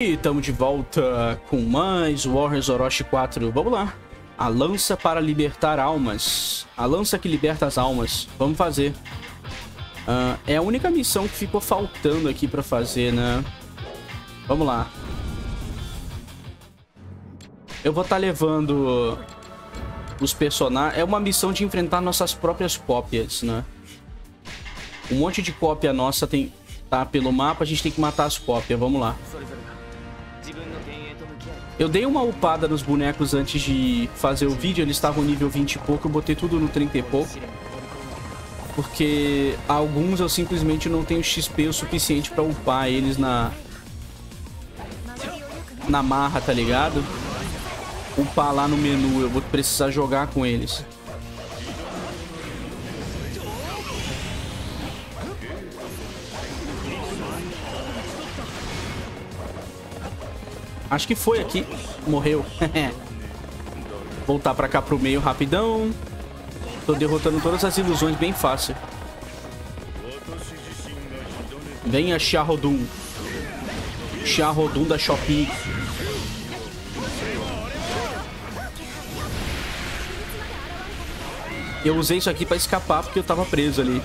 E estamos de volta com mais Warriors Orochi 4. Vamos lá. A lança para libertar almas. A lança que liberta as almas. Vamos fazer. Uh, é a única missão que ficou faltando aqui para fazer, né? Vamos lá. Eu vou estar tá levando os personagens... É uma missão de enfrentar nossas próprias cópias, né? Um monte de cópia nossa tem... Tá pelo mapa, a gente tem que matar as cópias. Vamos lá. Eu dei uma upada nos bonecos antes de fazer o vídeo. Eles estavam nível 20 e pouco. Eu botei tudo no 30 e pouco. Porque alguns eu simplesmente não tenho XP o suficiente pra upar eles na... Na marra, tá ligado? Upar lá no menu. Eu vou precisar jogar com eles. Acho que foi aqui. Morreu. Voltar pra cá pro meio rapidão. Tô derrotando todas as ilusões bem fácil. Venha, Charrodum. Charrodum da Shopee. Eu usei isso aqui pra escapar porque eu tava preso ali.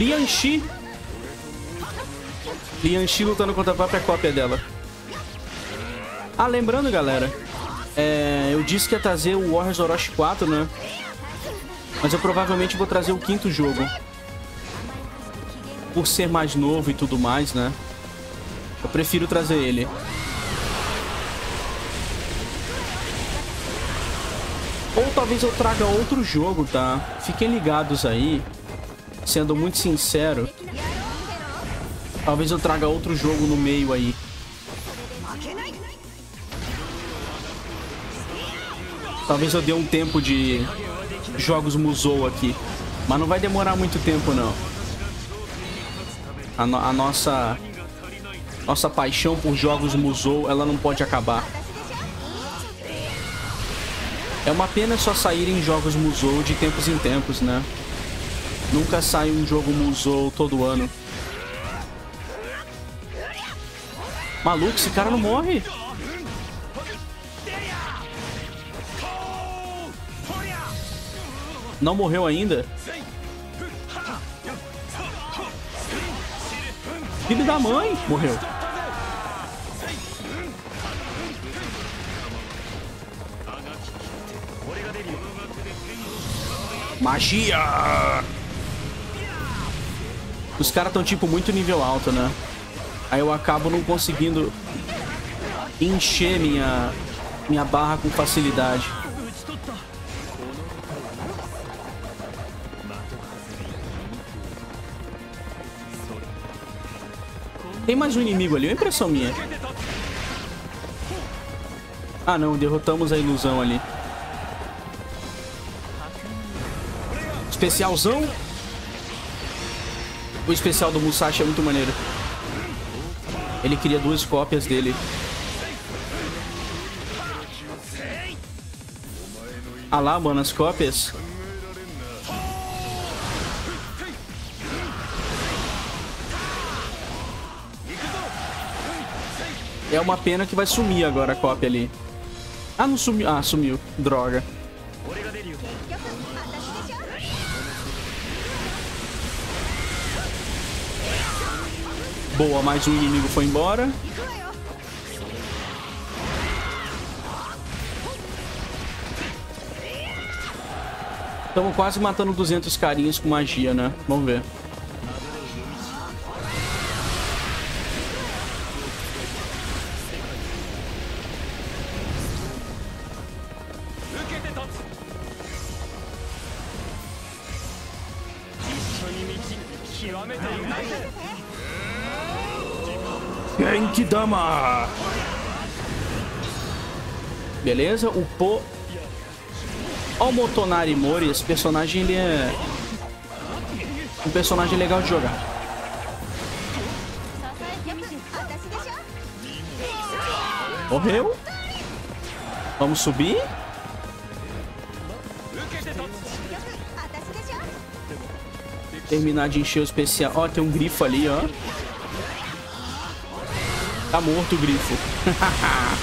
Lian Shi. Lian Shi lutando contra a própria cópia dela. Ah, lembrando, galera. É, eu disse que ia trazer o Warriors Orochi 4, né? Mas eu provavelmente vou trazer o quinto jogo. Por ser mais novo e tudo mais, né? Eu prefiro trazer ele. Ou talvez eu traga outro jogo, tá? Fiquem ligados aí sendo muito sincero, talvez eu traga outro jogo no meio aí. Talvez eu dê um tempo de jogos Musou aqui. Mas não vai demorar muito tempo, não. A, no a nossa... Nossa paixão por jogos Musou, ela não pode acabar. É uma pena só saírem jogos Musou de tempos em tempos, né? Nunca sai um jogo Musou todo ano. Maluco, esse cara não morre. Não morreu ainda? Filho da mãe! Morreu. Magia! Os caras estão, tipo, muito nível alto, né? Aí eu acabo não conseguindo encher minha, minha barra com facilidade. Tem mais um inimigo ali, é impressão minha. Ah não, derrotamos a ilusão ali. Especialzão. O especial do Musashi é muito maneiro. Ele cria duas cópias dele. Ah lá, mano, as cópias. É uma pena que vai sumir agora a cópia ali. Ah, não sumiu. Ah, sumiu. Droga. Boa, mais um inimigo foi embora. Estamos quase matando 200 carinhas com magia, né? Vamos ver. Toma! Beleza, o Po... Ó o Motonari Mori, esse personagem ele é... Um personagem legal de jogar. Morreu. Vamos subir. Terminar de encher o especial. Ó, tem um grifo ali, ó. Tá morto o grifo.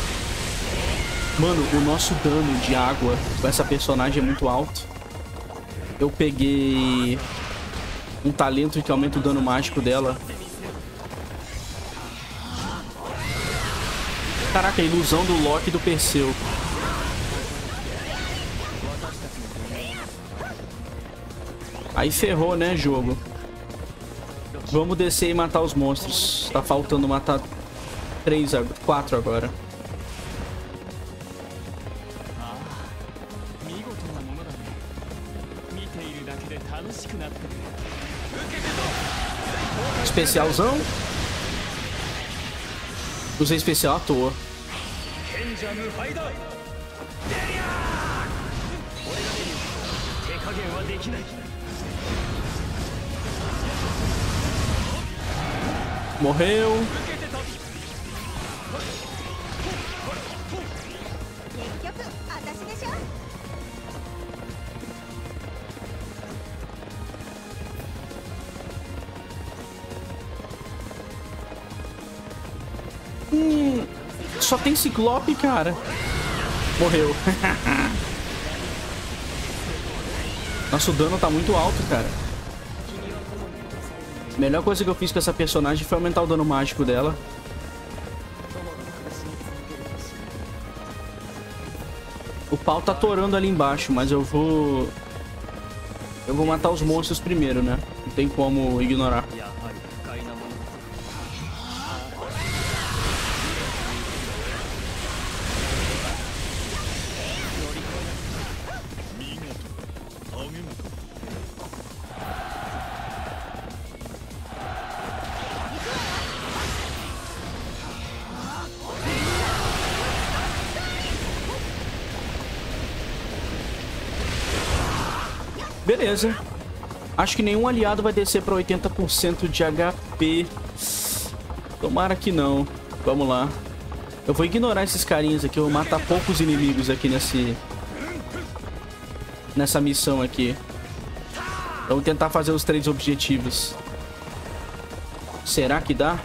Mano, o nosso dano de água com essa personagem é muito alto. Eu peguei um talento que aumenta o dano mágico dela. Caraca, a ilusão do Loki e do Perseu. Aí ferrou, né, jogo? Vamos descer e matar os monstros. Tá faltando matar três, quatro agora. Especialzão. Usei especial à toa. Morreu. Só tem ciclope, cara. Morreu. Nosso dano tá muito alto, cara. Melhor coisa que eu fiz com essa personagem foi aumentar o dano mágico dela. O pau tá torando ali embaixo, mas eu vou... Eu vou matar os monstros primeiro, né? Não tem como ignorar. Beleza. Acho que nenhum aliado vai descer para 80% de HP. Tomara que não. Vamos lá. Eu vou ignorar esses carinhas aqui. Eu vou matar poucos inimigos aqui nesse... Nessa missão aqui. Vamos tentar fazer os três objetivos. Será que dá?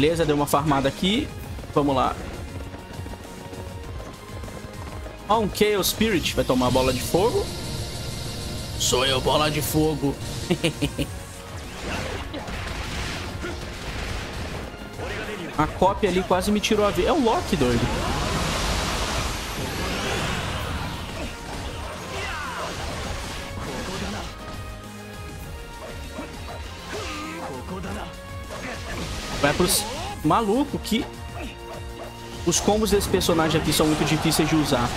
Beleza, deu uma farmada aqui. Vamos lá. Ó, um Chaos Spirit. Vai tomar a bola de fogo. Sou eu, bola de fogo. a cópia ali quase me tirou a vida. É o Loki, doido. Vai pros... Maluco, que... Os combos desse personagem aqui são muito difíceis de usar.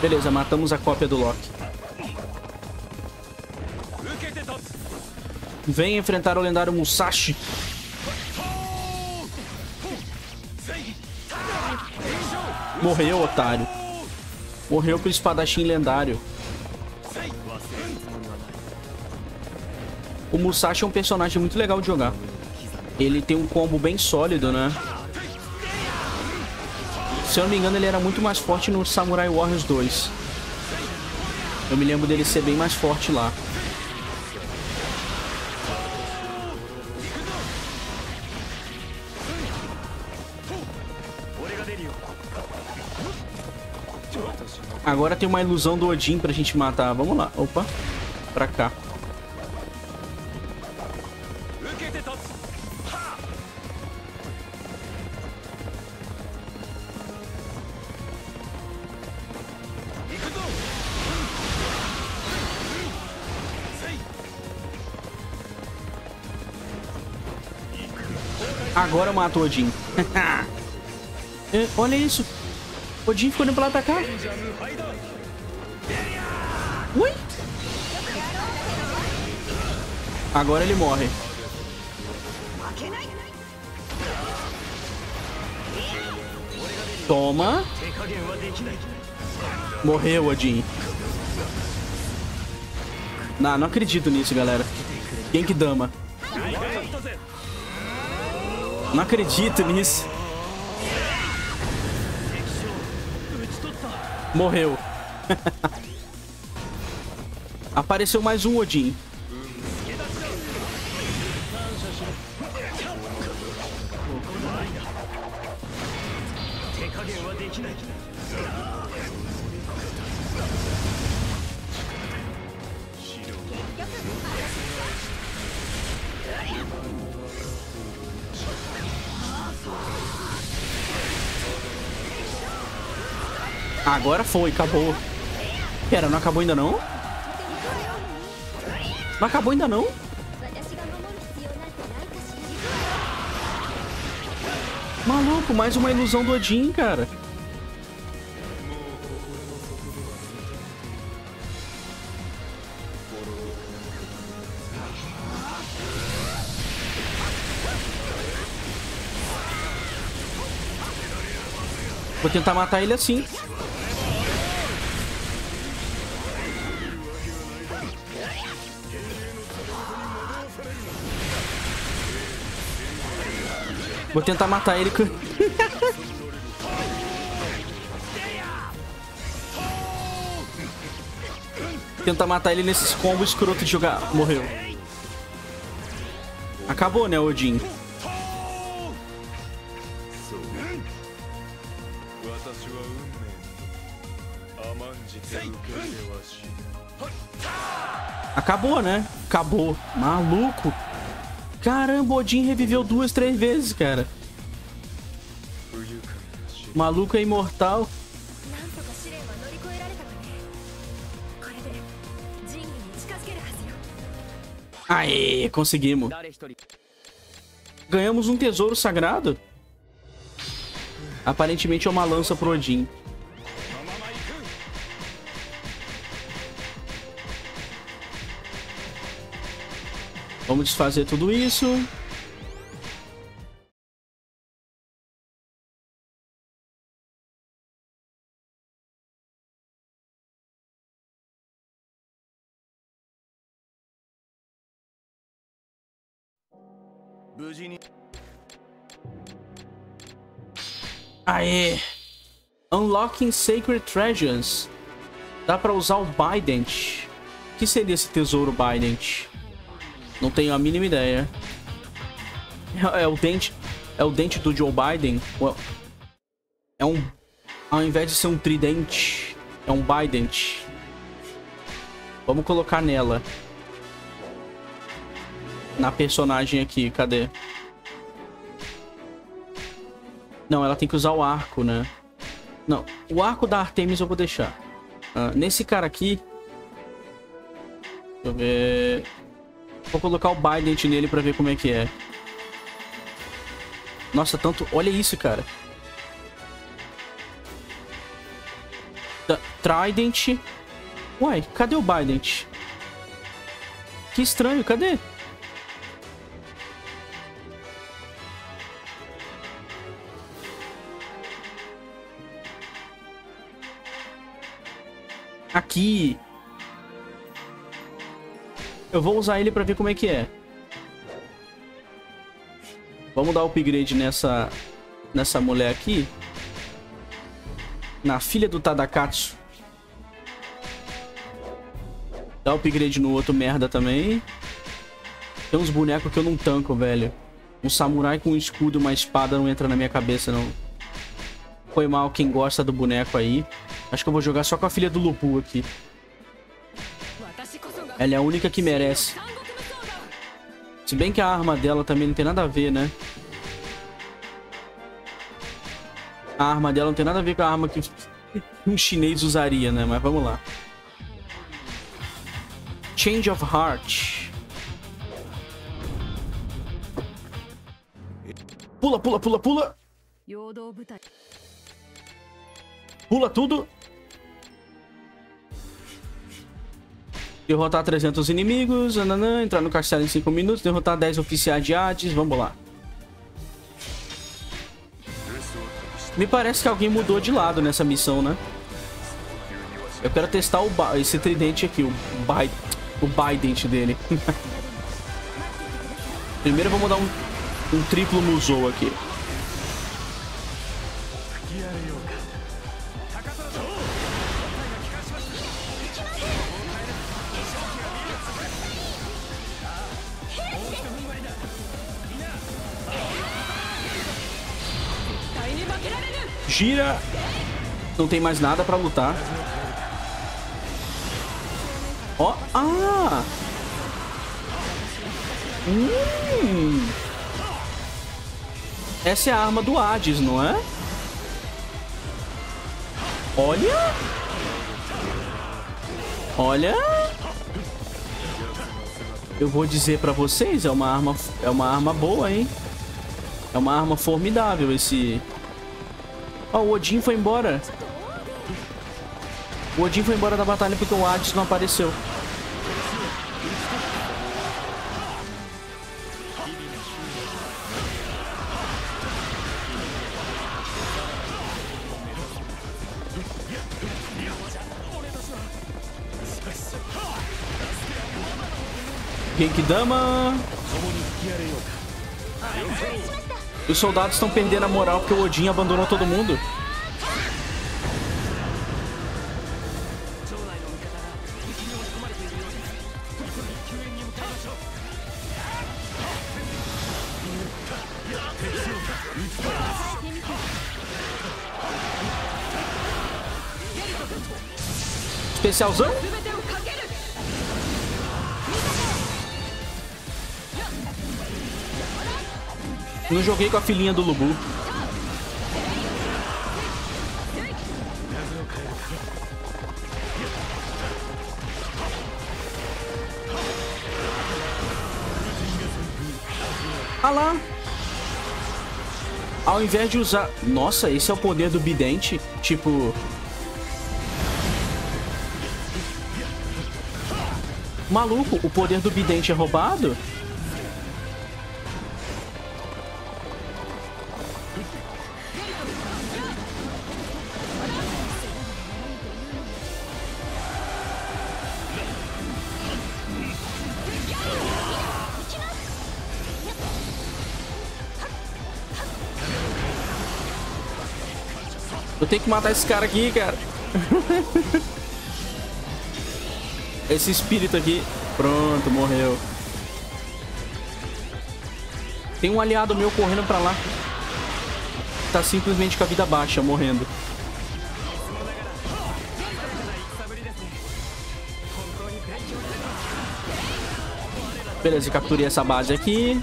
Beleza, matamos a cópia do Loki. Vem enfrentar o lendário Musashi. Morreu, otário. Morreu pro espadachim lendário. O Musashi é um personagem muito legal de jogar. Ele tem um combo bem sólido, né? Se eu não me engano, ele era muito mais forte no Samurai Warriors 2. Eu me lembro dele ser bem mais forte lá. Agora tem uma ilusão do Odin pra gente matar. Vamos lá. Opa. Pra cá. Agora mata o Odin. é, olha isso. Odin ficou indo pra lá pra cá. Ui. Agora ele morre. Toma. Morreu, Odin. Não, não acredito nisso, galera. Genkidama. Não acredito nisso. Morreu. Apareceu mais um Odin. Agora foi, acabou. Pera, não acabou ainda não? Não acabou ainda não? Maluco, mais uma ilusão do Odin, cara. Vou tentar matar ele assim. Vou tentar matar ele com... tentar matar ele nesses combos escroto de jogar. Morreu. Acabou, né, Odin? Acabou, né? Acabou. Maluco. Caramba, Odin reviveu duas, três vezes, cara. Maluco é imortal. Aê, conseguimos. Ganhamos um tesouro sagrado. Aparentemente é uma lança pro Odin. Vamos desfazer tudo isso. Aê! Unlocking Sacred Treasures. Dá pra usar o Bident. O que seria esse tesouro Bident? Não tenho a mínima ideia. É, é o dente. É o dente do Joe Biden. É um. Ao invés de ser um tridente, é um Bident. Vamos colocar nela. Na personagem aqui, cadê? Não, ela tem que usar o arco, né? Não, o arco da Artemis eu vou deixar. Uh, nesse cara aqui... Deixa eu ver... Vou colocar o Biden nele pra ver como é que é. Nossa, tanto... Olha isso, cara. Trident. Uai, cadê o Biden? Que estranho, cadê? Aqui. Eu vou usar ele pra ver como é que é. Vamos dar upgrade nessa, nessa mulher aqui. Na filha do Tadakatsu. Dá upgrade no outro merda também. Tem uns bonecos que eu não tanco, velho. Um samurai com um escudo e uma espada não entra na minha cabeça, não. Foi mal quem gosta do boneco aí. Acho que eu vou jogar só com a filha do Lupu aqui. Ela é a única que merece. Se bem que a arma dela também não tem nada a ver, né? A arma dela não tem nada a ver com a arma que um chinês usaria, né? Mas vamos lá. Change of Heart. Pula, pula, pula, pula. Pula tudo. Derrotar 300 inimigos, ananã, entrar no castelo em 5 minutos, derrotar 10 oficiais de Hades, vamos lá. Me parece que alguém mudou de lado nessa missão, né? Eu quero testar o esse tridente aqui, o, Bi o Bident dele. Primeiro vou dar um, um triplo Musou aqui. Gira. Não tem mais nada pra lutar. Ó. Oh, ah! Hum. Essa é a arma do Hades, não é? Olha! Olha! Eu vou dizer pra vocês, é uma arma, é uma arma boa, hein? É uma arma formidável esse... Ó, oh, o Odin foi embora. O Odin foi embora da batalha porque o Hades não apareceu. Genkidama. Os soldados estão perdendo a moral porque o Odin abandonou todo mundo. Especialzão? Não joguei com a filhinha do Lubu. Ah lá. Ao invés de usar... Nossa, esse é o poder do Bidente. Tipo... Maluco, o poder do Bidente é roubado? Tenho que matar esse cara aqui, cara. esse espírito aqui. Pronto, morreu. Tem um aliado meu correndo pra lá. Tá simplesmente com a vida baixa, morrendo. Beleza, capturei essa base aqui.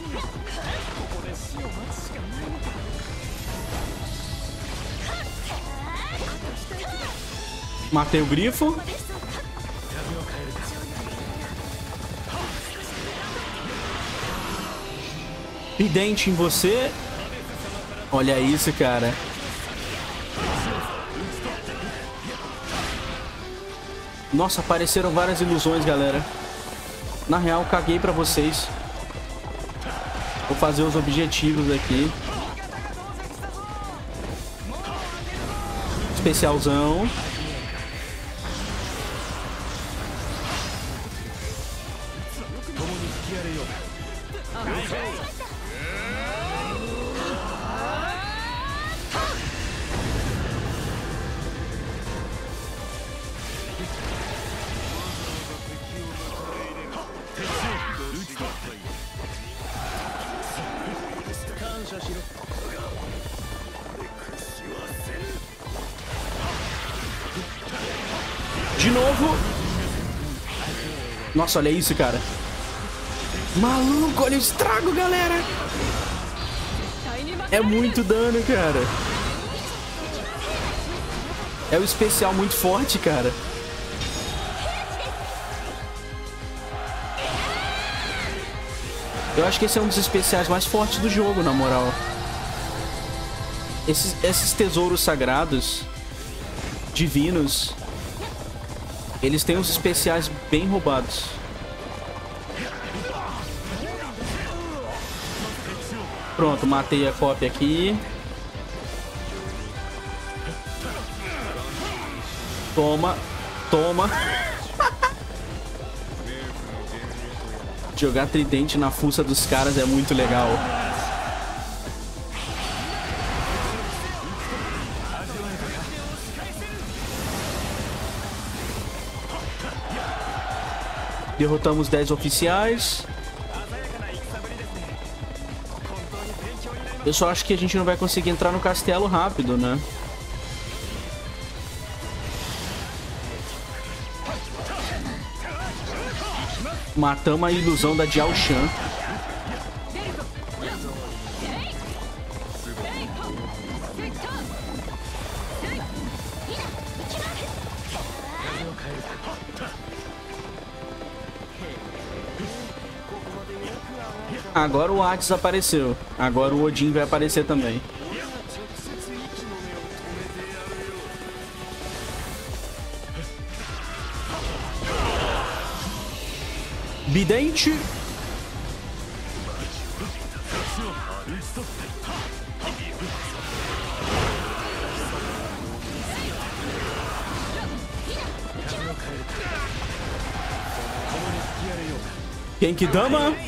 Matei o grifo. Pidente em você. Olha isso, cara. Nossa, apareceram várias ilusões, galera. Na real, caguei pra vocês. Vou fazer os objetivos aqui. Especialzão. De novo. Nossa, olha isso, cara. Maluco, olha o estrago, galera. É muito dano, cara. É o especial muito forte, cara. Eu acho que esse é um dos especiais mais fortes do jogo, na moral. Esses, esses tesouros sagrados, divinos, eles têm uns especiais bem roubados. Pronto, matei a cópia aqui. Toma, toma. Jogar tridente na fuça dos caras é muito legal. Derrotamos 10 oficiais. Eu só acho que a gente não vai conseguir entrar no castelo rápido, né? Matamos a ilusão da Jiao Shan. Agora o Hades apareceu. Agora o Odin vai aparecer também. Vidente. Genkidama.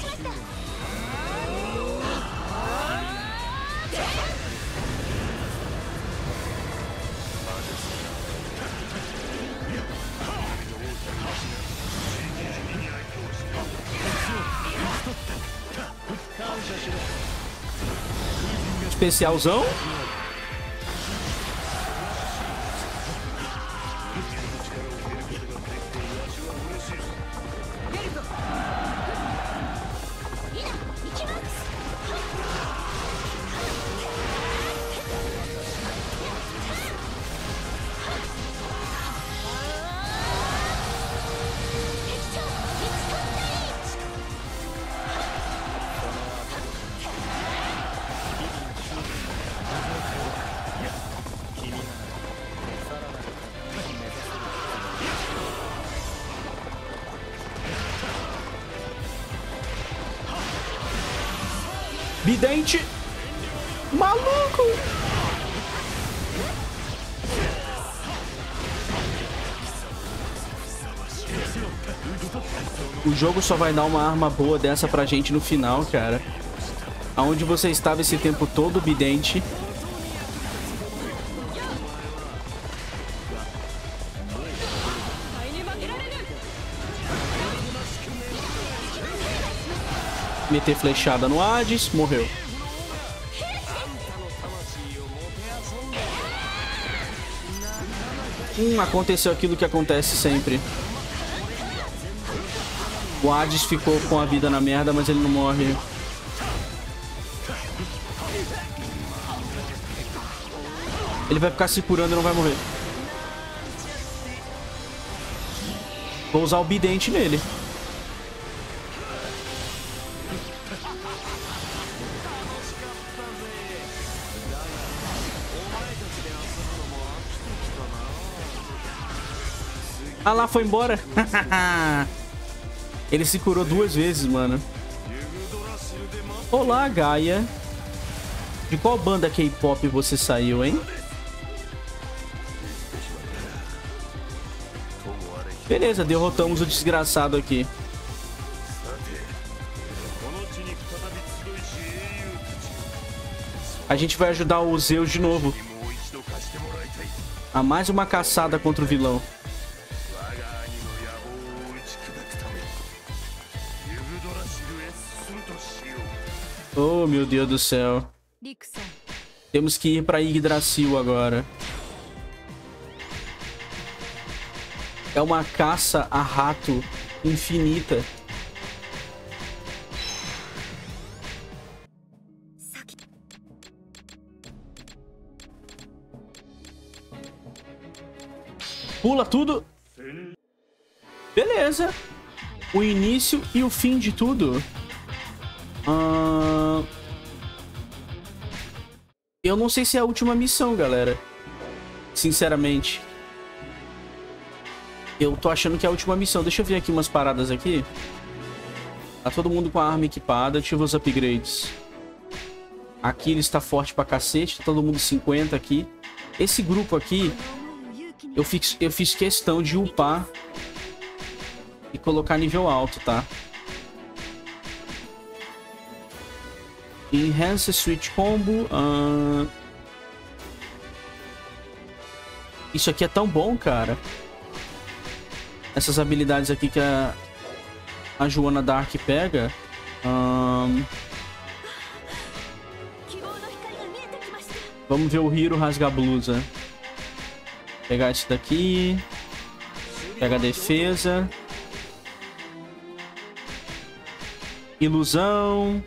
Especialzão. Jogo só vai dar uma arma boa dessa pra gente no final, cara. Aonde você estava esse tempo todo, Vidente? Meter flechada no Hades, morreu. Hum, aconteceu aquilo que acontece sempre. O Hades ficou com a vida na merda, mas ele não morre. Ele vai ficar se curando e não vai morrer. Vou usar o bidente nele. Ah lá, foi embora. Ele se curou duas vezes, mano. Olá, Gaia. De qual banda K-pop você saiu, hein? Beleza, derrotamos o desgraçado aqui. A gente vai ajudar o Zeus de novo. A mais uma caçada contra o vilão. Deus do céu. Temos que ir para Yggdrasil agora. É uma caça a rato infinita. Pula tudo. Beleza. O início e o fim de tudo. Uh... Eu não sei se é a última missão, galera. Sinceramente. Eu tô achando que é a última missão. Deixa eu ver aqui umas paradas aqui. Tá todo mundo com a arma equipada. Deixa eu ver os upgrades. Aqui ele está forte pra cacete. Tá todo mundo 50 aqui. Esse grupo aqui Eu fiz, eu fiz questão de upar e colocar nível alto, tá? Enhance Switch Combo. Uh... Isso aqui é tão bom, cara. Essas habilidades aqui que a, a Joana Dark pega. Um... Vamos ver o Hiro rasgar a blusa. Pegar esse daqui. Pega a defesa. Ilusão.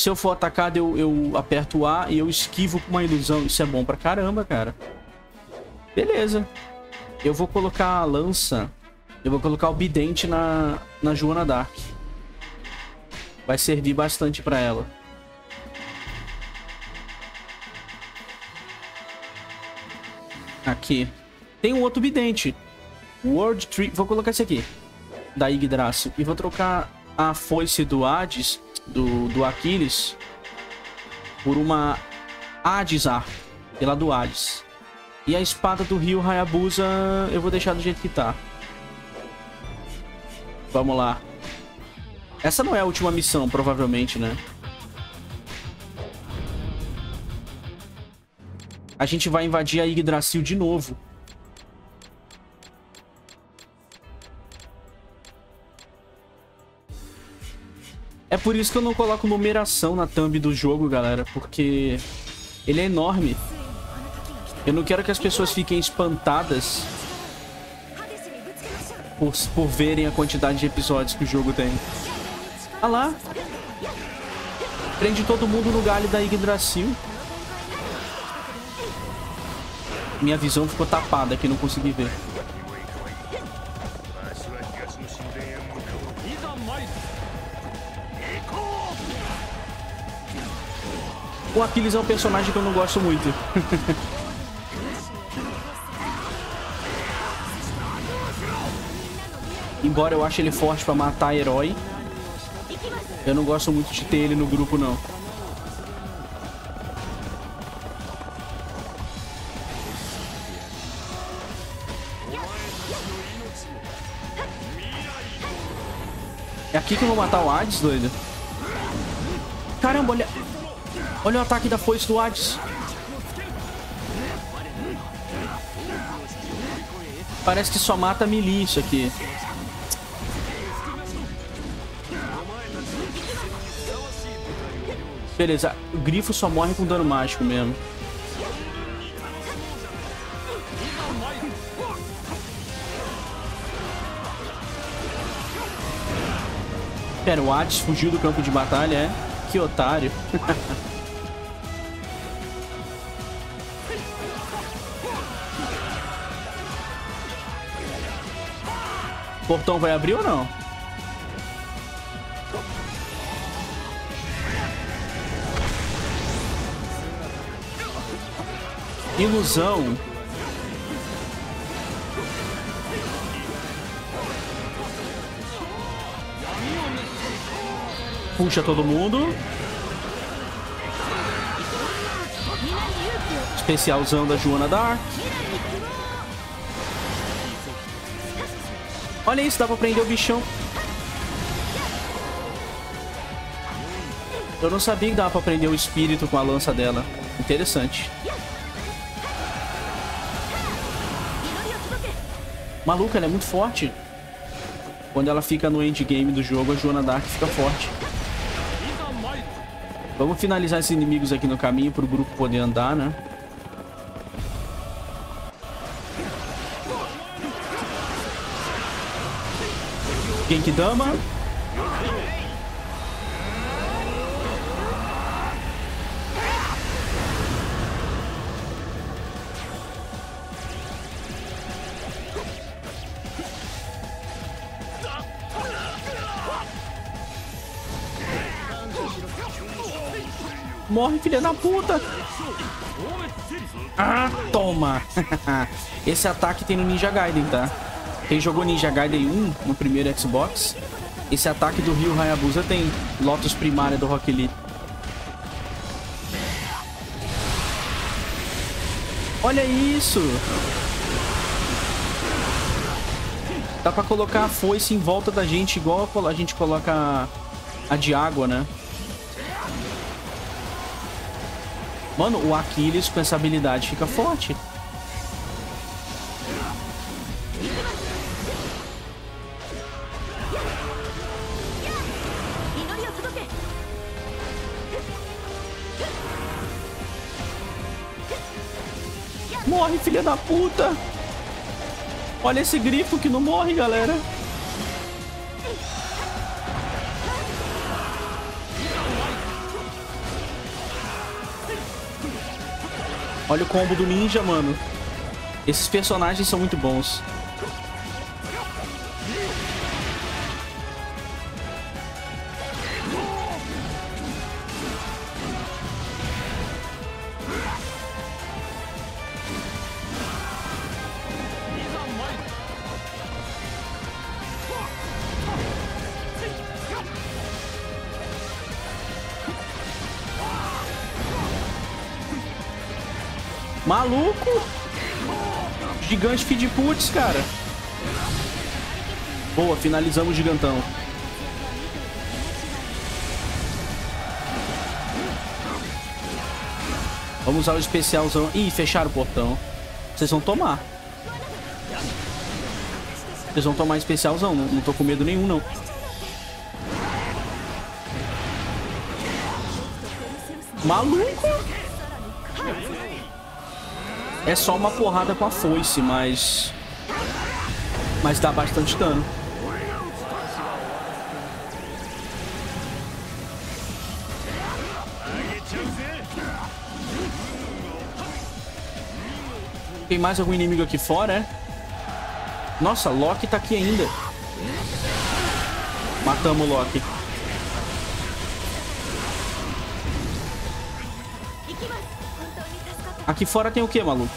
Se eu for atacado, eu, eu aperto A e eu esquivo com uma ilusão. Isso é bom pra caramba, cara. Beleza. Eu vou colocar a lança. Eu vou colocar o bidente na, na Joana Dark. Vai servir bastante pra ela. Aqui. Tem um outro bidente. World Tree. Vou colocar esse aqui. Da Yggdrasil. E vou trocar a foice do Hades do, do Aquiles por uma Hades Arp, pela do Hades. E a espada do Rio Hayabusa eu vou deixar do jeito que tá. Vamos lá. Essa não é a última missão, provavelmente, né? A gente vai invadir a Yggdrasil de novo. É por isso que eu não coloco numeração na thumb do jogo, galera. Porque ele é enorme. Eu não quero que as pessoas fiquem espantadas por, por verem a quantidade de episódios que o jogo tem. Ah lá. Prende todo mundo no galho da Yggdrasil. Minha visão ficou tapada aqui, não consegui ver. O Aquiles é um personagem que eu não gosto muito. Embora eu ache ele forte pra matar herói, eu não gosto muito de ter ele no grupo, não. É aqui que eu vou matar o Hades, doido? Caramba, olha... Olha o ataque da foice do Hades. Parece que só mata melee isso aqui. Beleza, o grifo só morre com dano mágico mesmo. Pera, o Hades fugiu do campo de batalha, é? Que otário. portão vai abrir ou não? Ilusão. Puxa todo mundo. Especialzão da Joana Dark. Olha isso, dá pra prender o bichão. Eu não sabia que dava pra prender o espírito com a lança dela. Interessante. Maluca, ela é muito forte. Quando ela fica no endgame do jogo, a Joana Dark fica forte. Vamos finalizar esses inimigos aqui no caminho para o grupo poder andar, né? Genkidama. Morre, filha da puta! Ah, toma! Esse ataque tem no Ninja Gaiden, tá? Quem jogou Ninja Gaiden 1 no primeiro Xbox, esse ataque do Ryu Hayabusa tem Lotus primária do Rock Lee. Olha isso! Dá pra colocar a foice em volta da gente, igual a gente coloca a de água, né? Mano, o Aquiles com essa habilidade fica forte. Filha da puta! Olha esse grifo que não morre, galera. Olha o combo do ninja, mano. Esses personagens são muito bons. Gigante feed putz, cara. Boa, finalizamos o gigantão. Vamos usar o especialzão. Ih, fecharam o portão. Vocês vão tomar. Vocês vão tomar especialzão. Não, não tô com medo nenhum, não. Maluco! É só uma porrada com a foice, mas... Mas dá bastante dano. Tem mais algum inimigo aqui fora, é? Nossa, Loki tá aqui ainda. Matamos o Loki. Aqui fora tem o que, maluco?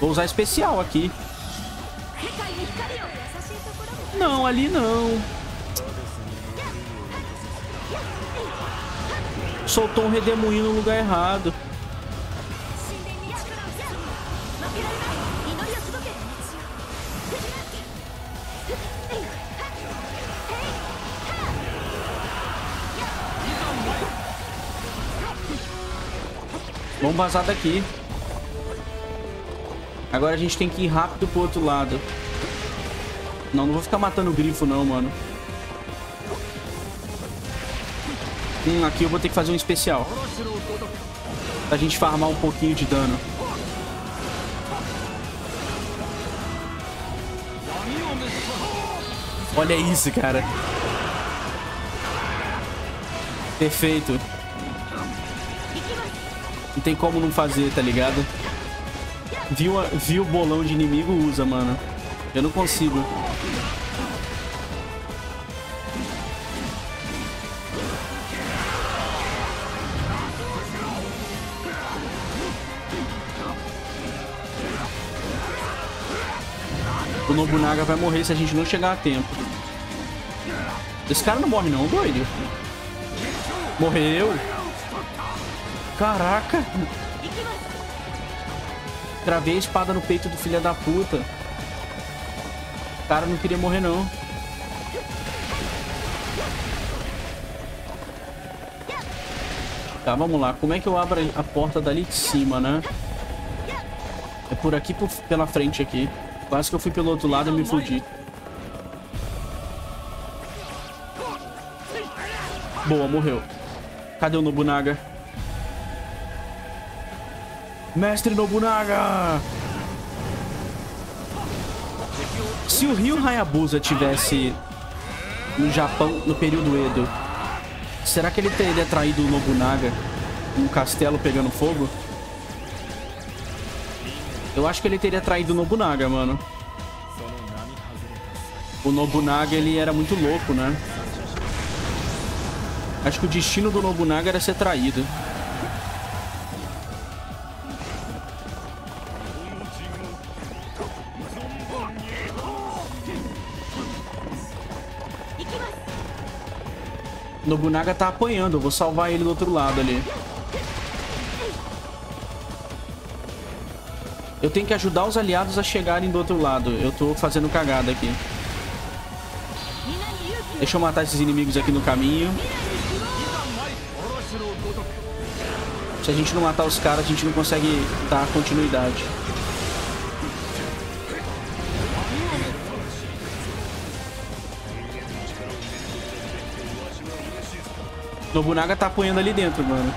Vou usar especial aqui. Não, ali não. Soltou um redemoinho no lugar errado. Vamos vazar daqui. Agora a gente tem que ir rápido pro outro lado. Não, não vou ficar matando o grifo não, mano. Hum, aqui eu vou ter que fazer um especial. Pra gente farmar um pouquinho de dano. Olha isso, cara. Perfeito. Não tem como não fazer, tá ligado? Viu, viu bolão de inimigo, usa, mano. Eu não consigo. O Nobunaga vai morrer se a gente não chegar a tempo. Esse cara não morre não, doido. Morreu. Caraca. Travei a espada no peito do filho da puta. O cara não queria morrer, não. Tá, vamos lá. Como é que eu abro a porta dali de cima, né? É por aqui, por, pela frente aqui. Quase que eu fui pelo outro lado e me fudi. Boa, morreu. Cadê o Nobunaga? Mestre Nobunaga! Se o rio Hayabusa tivesse no Japão no período Edo, será que ele teria traído o Nobunaga um castelo pegando fogo? Eu acho que ele teria traído o Nobunaga, mano. O Nobunaga, ele era muito louco, né? Acho que o destino do Nobunaga era ser traído. Nobunaga tá apanhando. Eu vou salvar ele do outro lado ali. Eu tenho que ajudar os aliados a chegarem do outro lado. Eu tô fazendo cagada aqui. Deixa eu matar esses inimigos aqui no caminho. Se a gente não matar os caras, a gente não consegue dar continuidade. Nobunaga tá apanhando ali dentro, mano.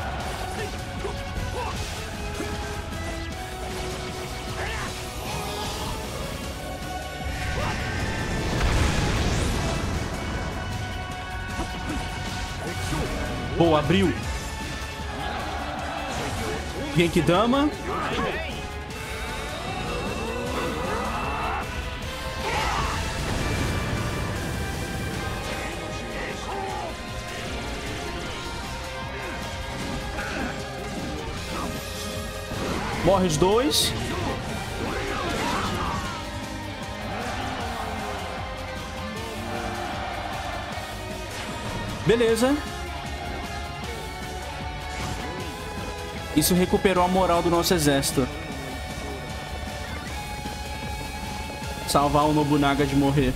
Pô, abriu. Genkidama. Morre os dois. Beleza. Isso recuperou a moral do nosso exército. Salvar o Nobunaga de morrer.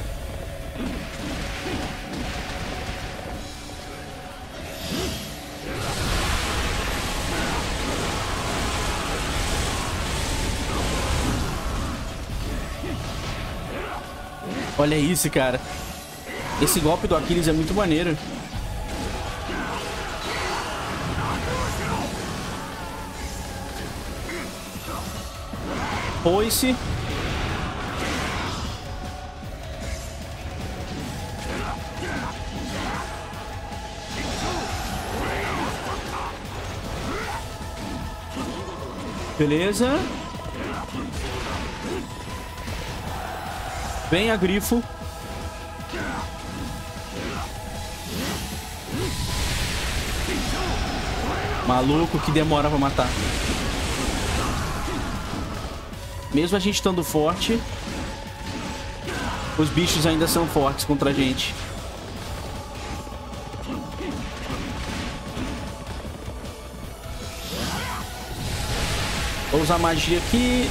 Olha isso, cara. Esse golpe do Aquiles é muito maneiro. Foice. Beleza. Vem a grifo. Maluco que demora pra matar. Mesmo a gente estando forte, os bichos ainda são fortes contra a gente. Vou usar magia aqui.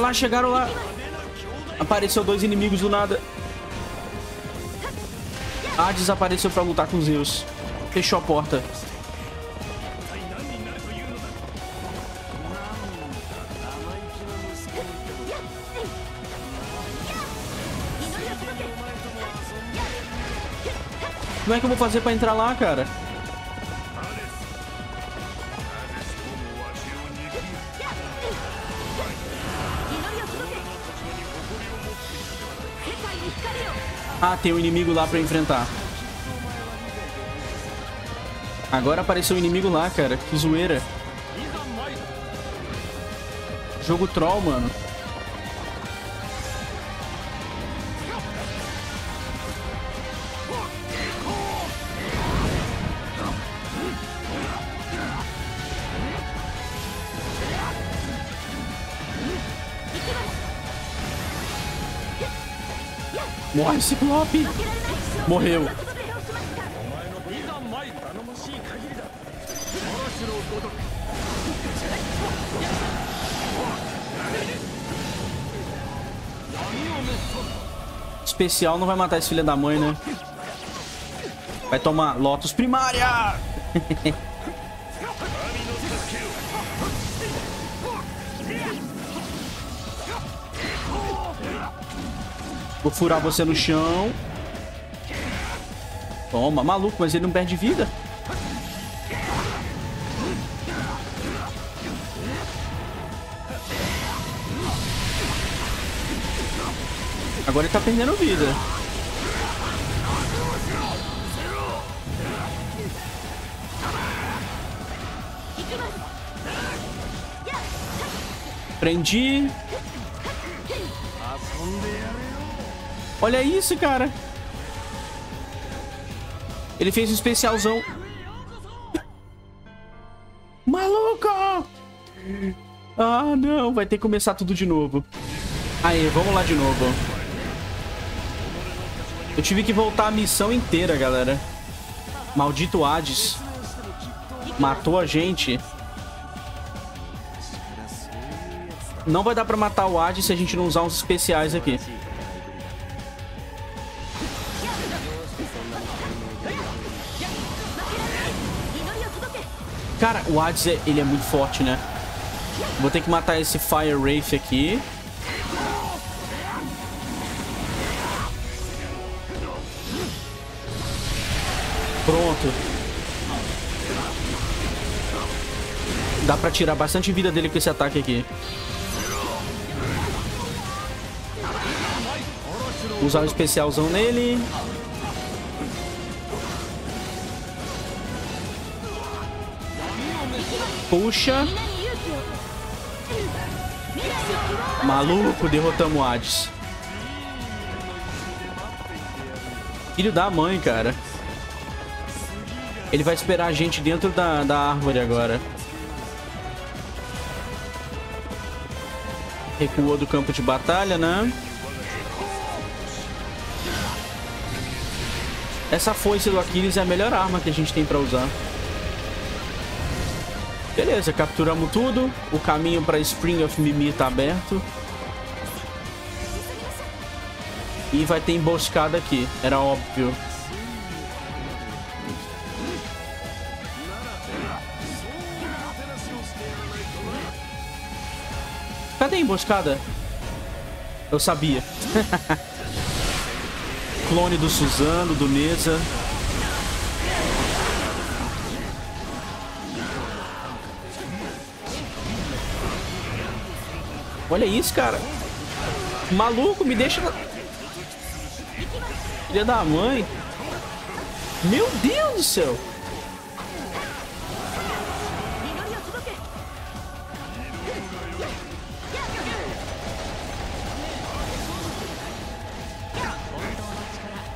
Lá, chegaram lá. Apareceu dois inimigos do nada. Hades apareceu pra lutar com Zeus. Fechou a porta. Como é que eu vou fazer pra entrar lá, cara? Ah, tem um inimigo lá pra enfrentar. Agora apareceu um inimigo lá, cara. Que zoeira. Jogo troll, mano. Ciclope! Morreu. Especial não vai matar esse filho da mãe, né? Vai tomar Lotus primária! Vou furar você no chão. Toma, maluco, mas ele não perde vida. Agora ele tá perdendo vida. Prendi. Olha isso, cara. Ele fez um especialzão. Maluco! Ah, não. Vai ter que começar tudo de novo. Aí, vamos lá de novo. Eu tive que voltar a missão inteira, galera. Maldito Hades. Matou a gente. Não vai dar pra matar o Hades se a gente não usar uns especiais aqui. Cara, o Hades, é, ele é muito forte, né? Vou ter que matar esse Fire Wraith aqui. Pronto. Dá pra tirar bastante vida dele com esse ataque aqui. Usar o especialzão nele. Puxa. Maluco, derrotamos o Hades. Filho da mãe, cara. Ele vai esperar a gente dentro da, da árvore agora. Recuou do campo de batalha, né? Essa foice do Aquiles é a melhor arma que a gente tem pra usar. Beleza, capturamos tudo. O caminho para Spring of Mimi tá aberto. E vai ter emboscada aqui, era óbvio. Cadê a emboscada? Eu sabia. Clone do Suzano, do Neza. Olha isso, cara. Maluco, me deixa... Filha da mãe. Meu Deus do céu.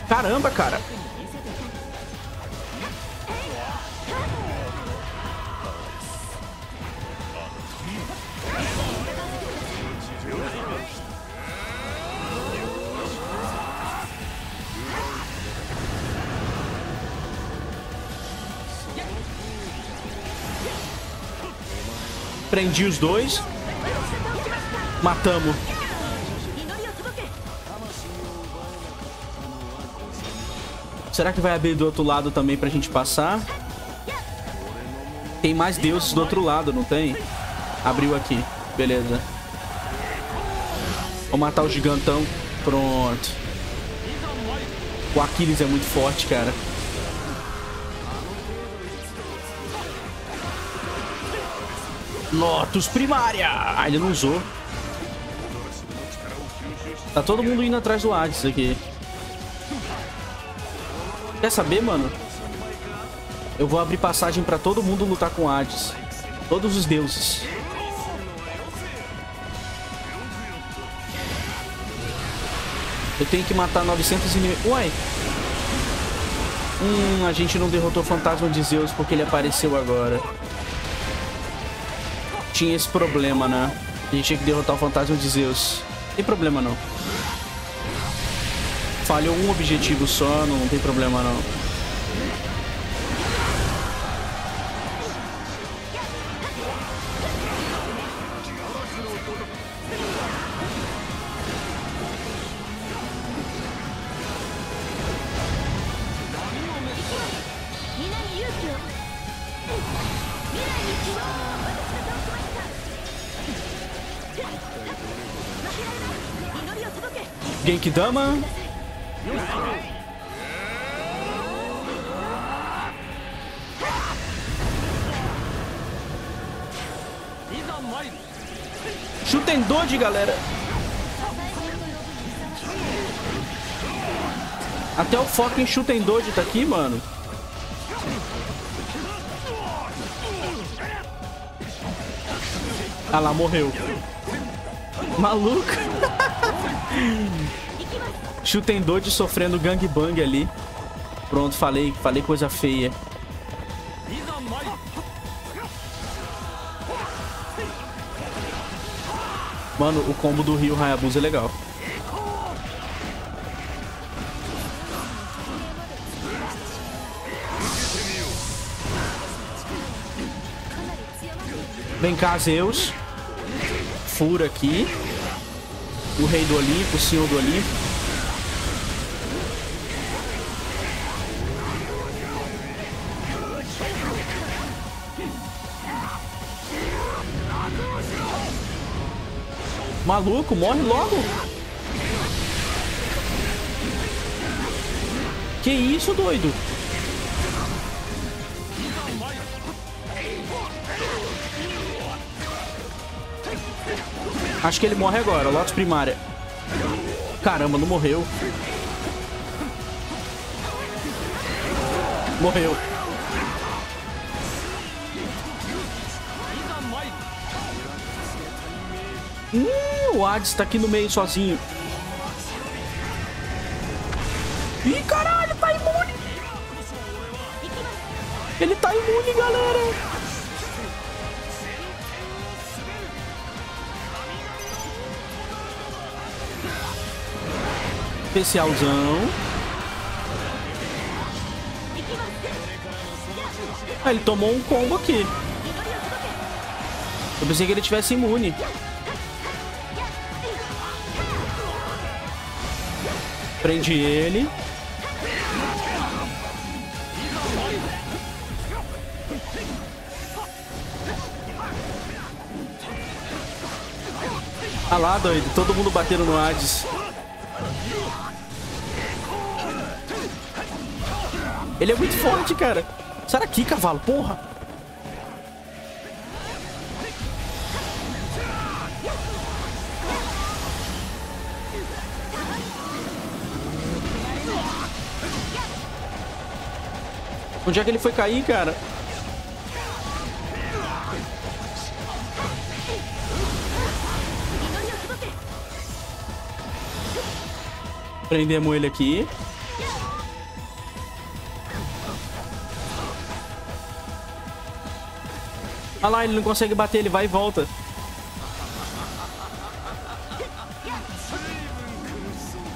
Caramba, cara. Prendi os dois. Matamos. Será que vai abrir do outro lado também pra gente passar? Tem mais deuses do outro lado, não tem? Abriu aqui. Beleza. Vou matar o gigantão. Pronto. O Aquiles é muito forte, cara. Lotus primária! Ah, ele não usou. Tá todo mundo indo atrás do Hades aqui. Quer saber, mano? Eu vou abrir passagem pra todo mundo lutar com Hades. Todos os deuses. Eu tenho que matar 900 inimigos. Uai! Hum, a gente não derrotou o fantasma de Zeus porque ele apareceu agora tinha esse problema, né? A gente tinha que derrotar o fantasma de Zeus. Não tem problema, não. Falhou um objetivo só, não tem problema, não. Genkidama. Shutendode, galera. Até o fucking Shutendode tá aqui, mano. Ah lá, morreu. Maluco. Shooten Dodge sofrendo gangbang ali. Pronto, falei, falei coisa feia. Mano, o combo do Rio Hayabusa é legal. Vem cá, Zeus. Fura aqui. O rei do Olimpo, o senhor do Olimpo. Maluco, morre logo. Que isso, doido? Acho que ele morre agora. Lotus primária. Caramba, não morreu. Morreu. O Hades tá aqui no meio sozinho. Ih, caralho, tá imune. Ele tá imune, galera. especialzão. Ah, ele tomou um combo aqui. Eu pensei que ele tivesse imune. Prende ele. Ah lá, doido. Todo mundo batendo no Hades. Ele é muito forte, cara. Sai daqui, cavalo, porra. Onde é que ele foi cair, cara? Prendemos ele aqui. Olha lá, ele não consegue bater, ele vai e volta.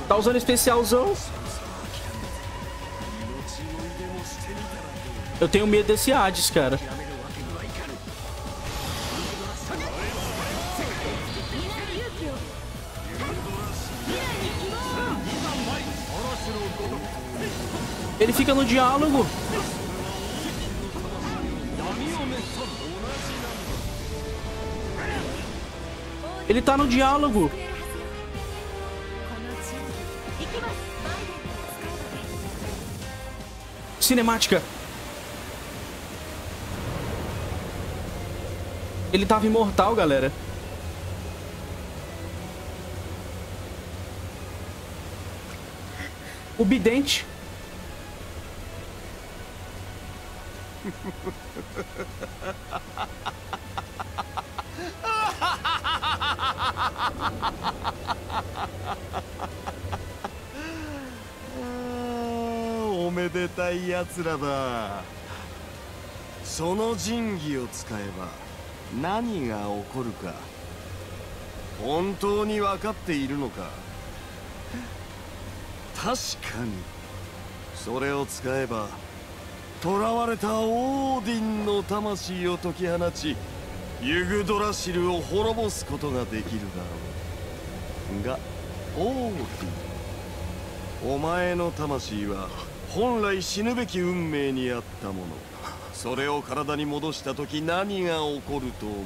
Tá usando especialzão. Eu tenho medo desse Hades, cara. Ele fica no diálogo. Ele tá no diálogo. Cinemática. Ele tava imortal, galera. O bidente. おめでたいやつらだその神器を使えば 何が起こるか本当に分かっているのか。確かにそれを使えば囚われたオーディンの魂を解き放ちユグドラシルを滅ぼすことができるだろう。がオーディンお前の魂は本来死ぬべき運命にあったものそれを体に戻した時何が起こると思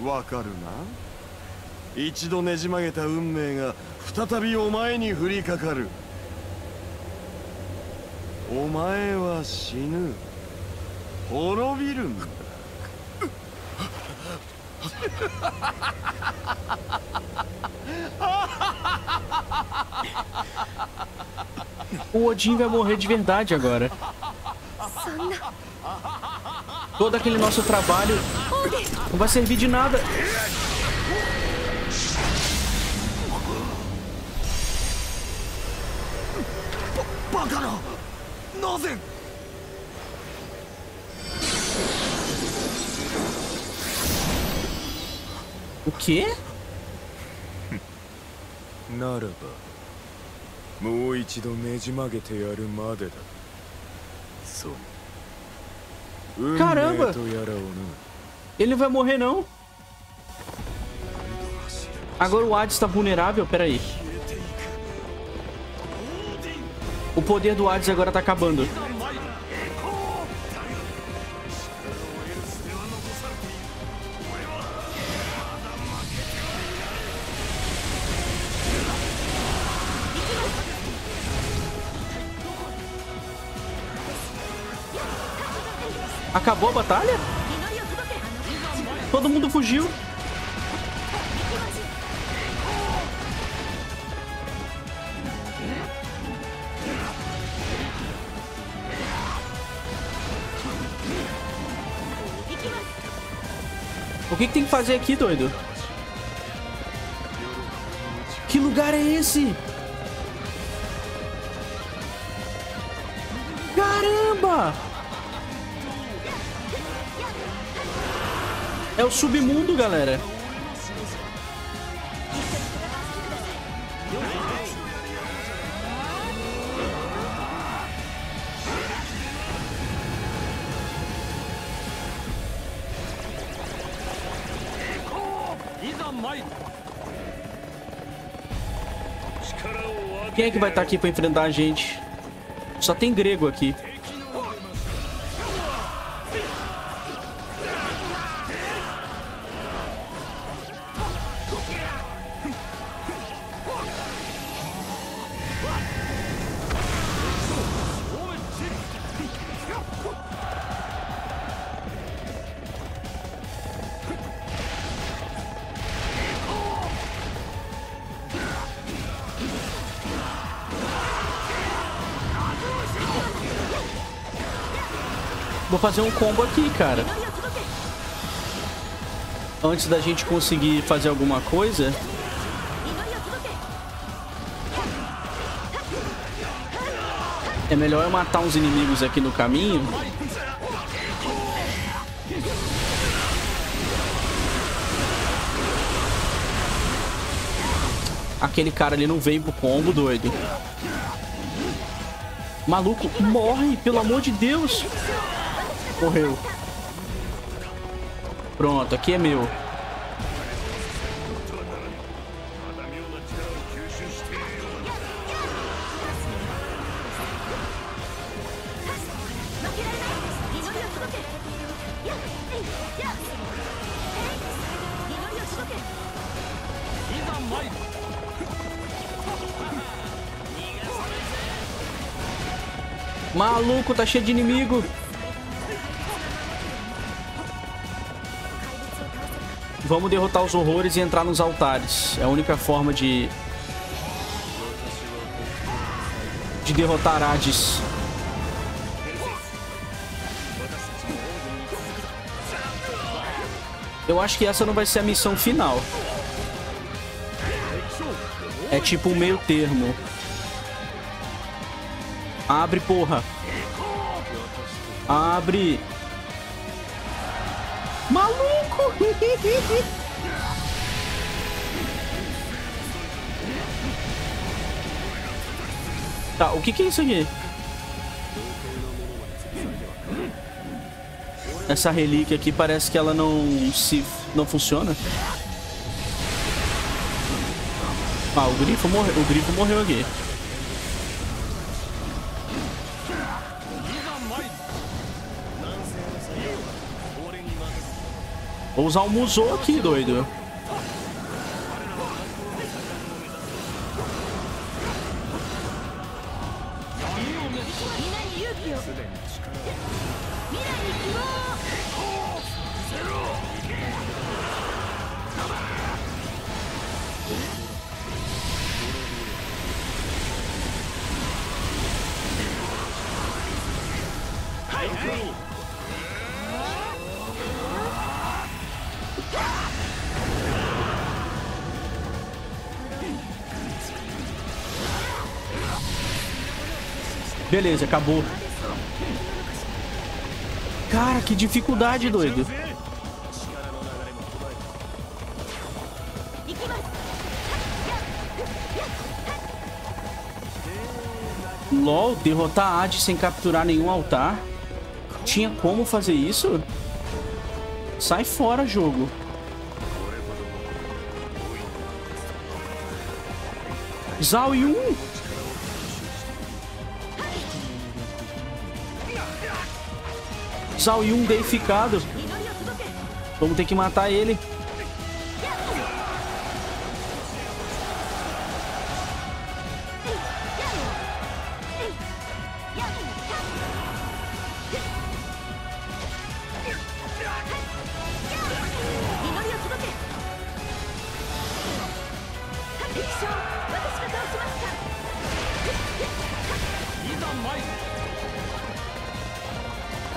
う？わかるな。一度ねじ曲げた運命が再びお前に降りかかる。お前は死ぬ。滅びるんだ。O Odin vai morrer de verdade agora. Todo aquele nosso trabalho não vai servir de nada. O quê? Naraba. もう一度ねじ曲げてやるまでだそう運 Caramba! 命とやらをな Ele não vai morrer, não. Agora o Hades tá vulnerável? Pera aí. O poder do Hades agora tá acabando. Acabou a batalha? Todo mundo fugiu. O que, que tem que fazer aqui, doido? Que lugar é esse? Caramba! É o submundo, galera. Quem é que vai estar aqui pra enfrentar a gente? Só tem grego aqui. Fazer um combo aqui, cara. Antes da gente conseguir fazer alguma coisa. É melhor eu matar uns inimigos aqui no caminho. Aquele cara ali não veio pro combo, doido. Maluco, morre, pelo amor de Deus. Morreu. Pronto, aqui é meu. Maluco, tá cheio de inimigo. Vamos derrotar os horrores e entrar nos altares. É a única forma de... De derrotar Hades. Eu acho que essa não vai ser a missão final. É tipo um meio termo. Abre, porra. Abre. Tá, o que que é isso aqui? Essa relíquia aqui parece que ela não se não funciona. Ah, o grifo morreu, o grifo morreu aqui. Vou usar o Musou aqui, doido. Beleza, acabou. Cara, que dificuldade, doido. LOL, derrotar a Hades sem capturar nenhum altar. Tinha como fazer isso? Sai fora, jogo. Zhao Yun. Zhao Yun deificado. Vamos ter que matar ele.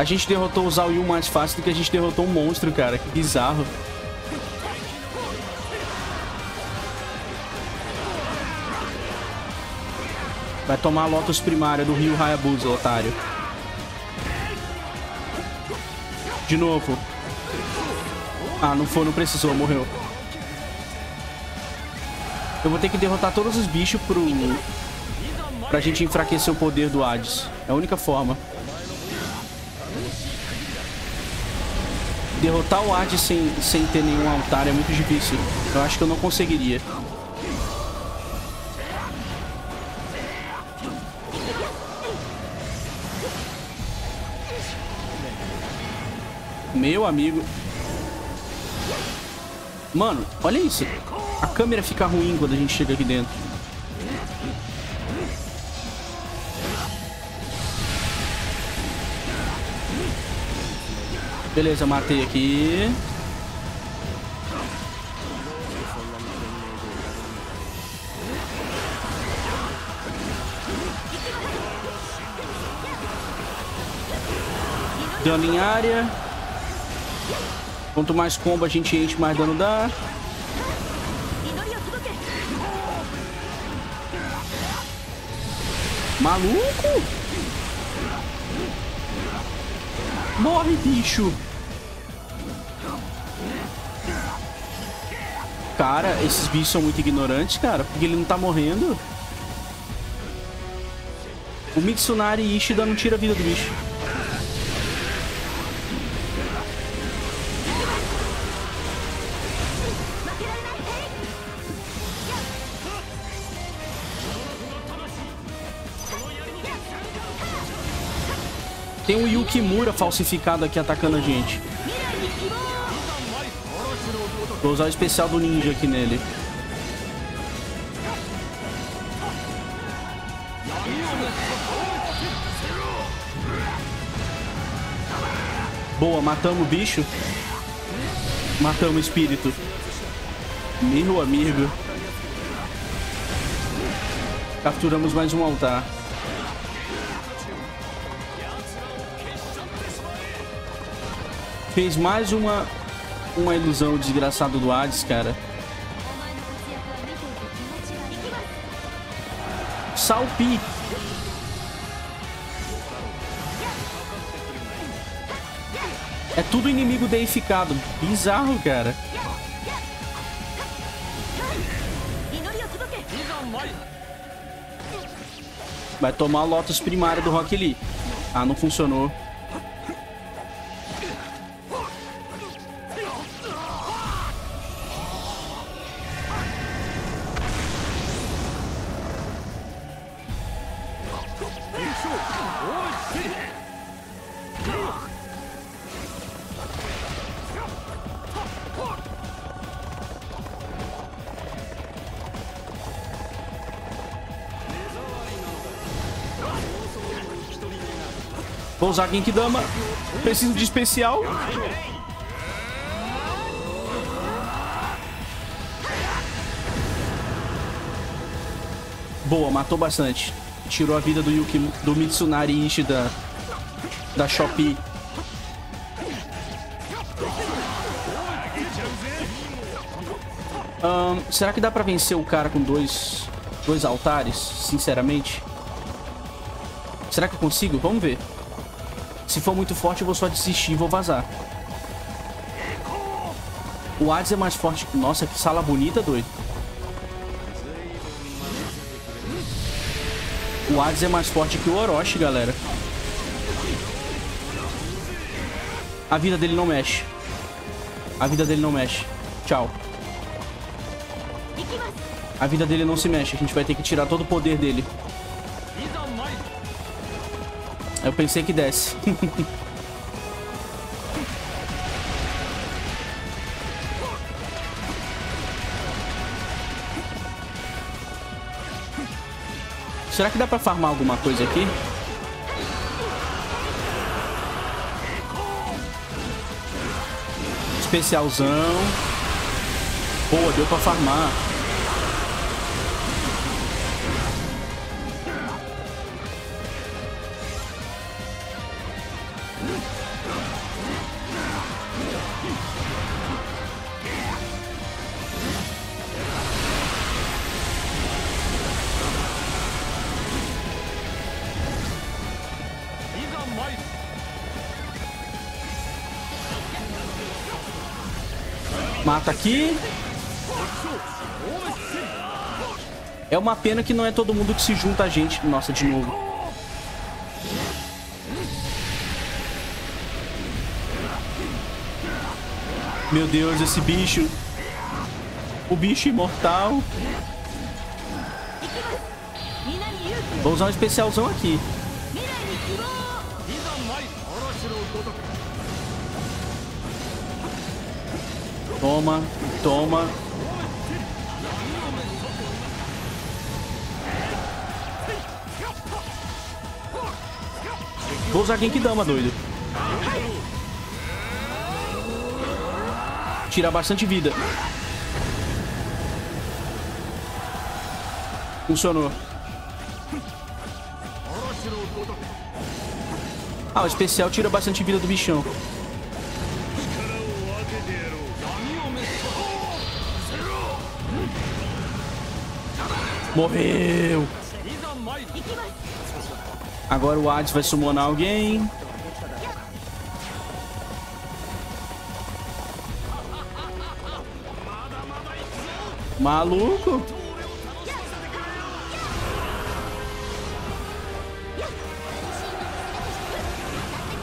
Gente derrotou o Zhao Yun mais fácil do que a gente derrotou um monstro, cara. Que bizarro. Vai tomar a Lotus primária do Rio Hayabusa, otário. De novo. Ah, não foi, não precisou, morreu. Eu vou ter que derrotar todos os bichos pro... Pra gente enfraquecer o poder do Hades. É a única forma. Derrotar o Hades sem, sem ter nenhum altar é muito difícil. Eu acho que eu não conseguiria. Meu amigo. Mano, olha isso. A câmera fica ruim quando a gente chega aqui dentro. Beleza, matei aqui. Dano em área. Quanto mais combo a gente enche, mais dano dá. Maluco! Morre, bicho! Cara, esses bichos são muito ignorantes, cara. Porque ele não tá morrendo. O Mitsunari Ishida não tira a vida do bicho. Yukimura falsificado aqui atacando a gente. Vou usar o especial do ninja aqui nele. Boa, matamos o bicho. Matamos o espírito. Meu amigo. Capturamos mais um altar. Fez mais uma uma ilusão desgraçada do Hades, cara. Salpi. É tudo inimigo deificado. Bizarro, cara. Vai tomar a Lotus primária do Rock Lee. Ah, não funcionou. Usar Genkidama. Preciso de especial. Boa, matou bastante. Tirou a vida do Yuki, do Mitsunari Ishi da, da Shopee. Será que dá pra vencer o cara com dois, dois altares, sinceramente? Será que eu consigo? Vamos ver. Se for muito forte, eu vou só desistir e vou vazar. O Hades é mais forte. Nossa, que sala bonita, doido. O Hades é mais forte que o Orochi, galera. A vida dele não mexe. A vida dele não mexe. Tchau. A vida dele não se mexe. A gente vai ter que tirar todo o poder dele. Eu pensei que desce. Será que dá pra farmar alguma coisa aqui? Especialzão. Boa, deu pra farmar. Aqui. É uma pena que não é todo mundo que se junta a gente. Nossa, de novo. Meu Deus, esse bicho. O bicho imortal. Vou usar um especialzão aqui. Toma, toma. Vou usar Genkidama, doido. Tirar bastante vida. Funcionou. Ah, o especial tira bastante vida do bichão. Morreu. Agora o Hades vai summonar alguém. Maluco.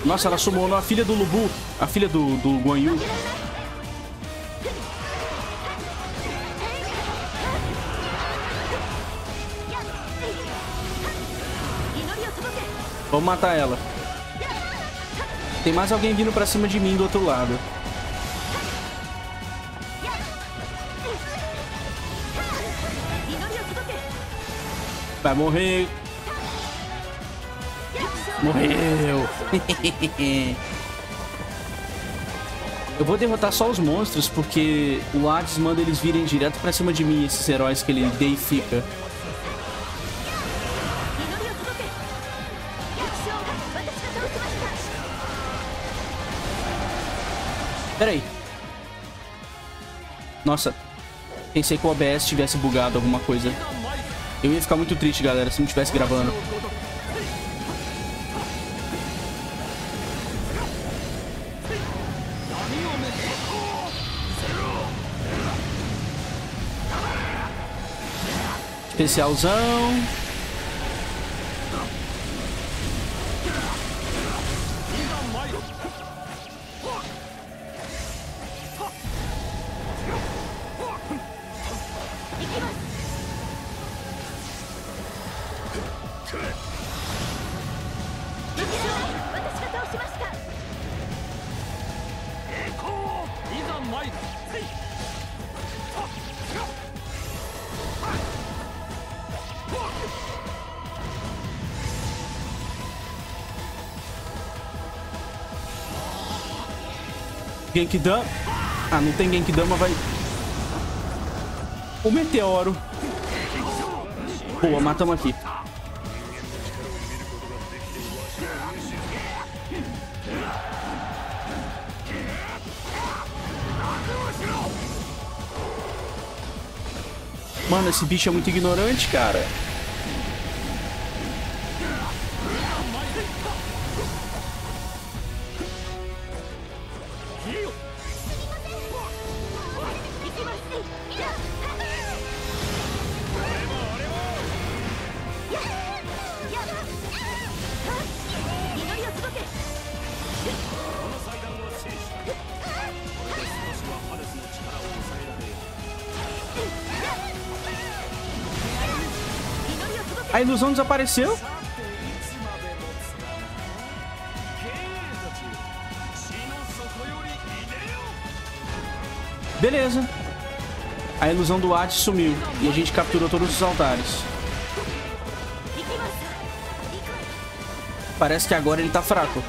Nossa, ela summonou a filha do Lubu. A filha do, do Guan Vamos matar ela. Tem mais alguém vindo pra cima de mim do outro lado. Vai morrer. Morreu. Eu vou derrotar só os monstros, porque o Hades manda eles virem direto pra cima de mim, esses heróis que ele deifica. Pera aí. Nossa. Pensei que o OBS tivesse bugado alguma coisa. Eu ia ficar muito triste, galera, se não estivesse gravando. Especialzão. Genkidama. Ah, não tem Genkidama, vai... O Meteoro. Boa, matamos aqui. Mano, esse bicho é muito ignorante, cara. A ilusão desapareceu? Beleza. A ilusão do Hades sumiu. E a gente capturou todos os altares. Parece que agora ele tá fraco.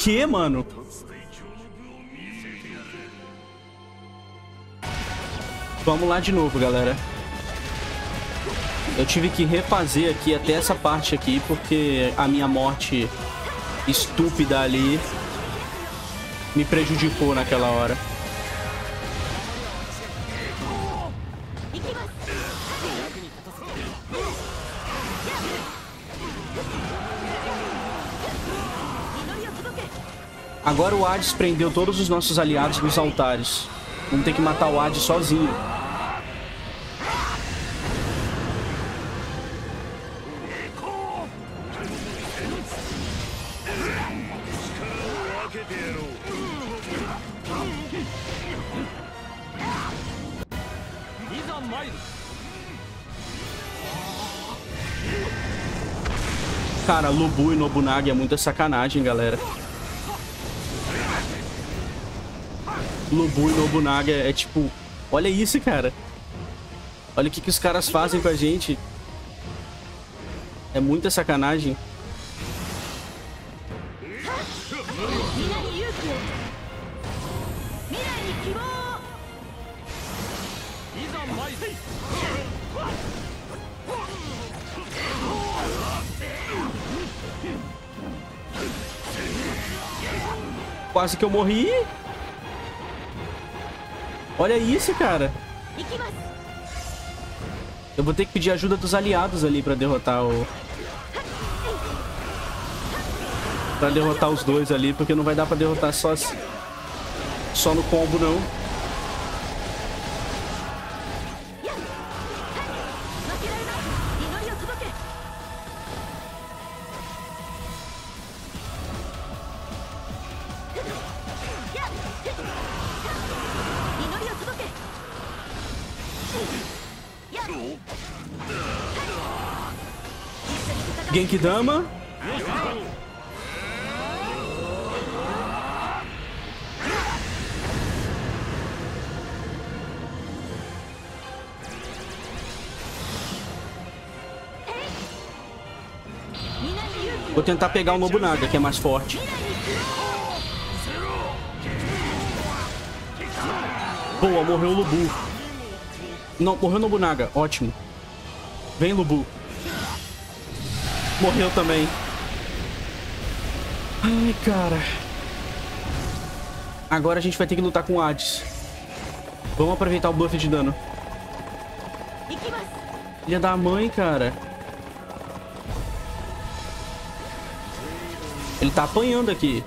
O que, mano? Vamos lá de novo, galera. Eu tive que refazer aqui até essa parte aqui, porque a minha morte estúpida ali me prejudicou naquela hora. Agora o Hades prendeu todos os nossos aliados nos altares. Vamos ter que matar o Hades sozinho. Cara, Lubu e Nobunaga é muita sacanagem, galera. Lubu e Nobunaga é tipo... Olha isso, cara. Olha o que, que os caras fazem com a gente. É muita sacanagem. Quase que eu morri. Olha isso, cara. Eu vou ter que pedir ajuda dos aliados ali pra derrotar o... Pra derrotar os dois ali, porque não vai dar pra derrotar só, só no combo, não. Genkidama. Vou tentar pegar o Nobunaga, que é mais forte. Boa, morreu o Lubu. Não, morreu o Nobunaga. Ótimo. Vem, Lubu. Morreu também. Ai, cara. Agora a gente vai ter que lutar com o Hades. Vamos aproveitar o buff de dano. Filha da mãe, cara. Ele tá apanhando aqui.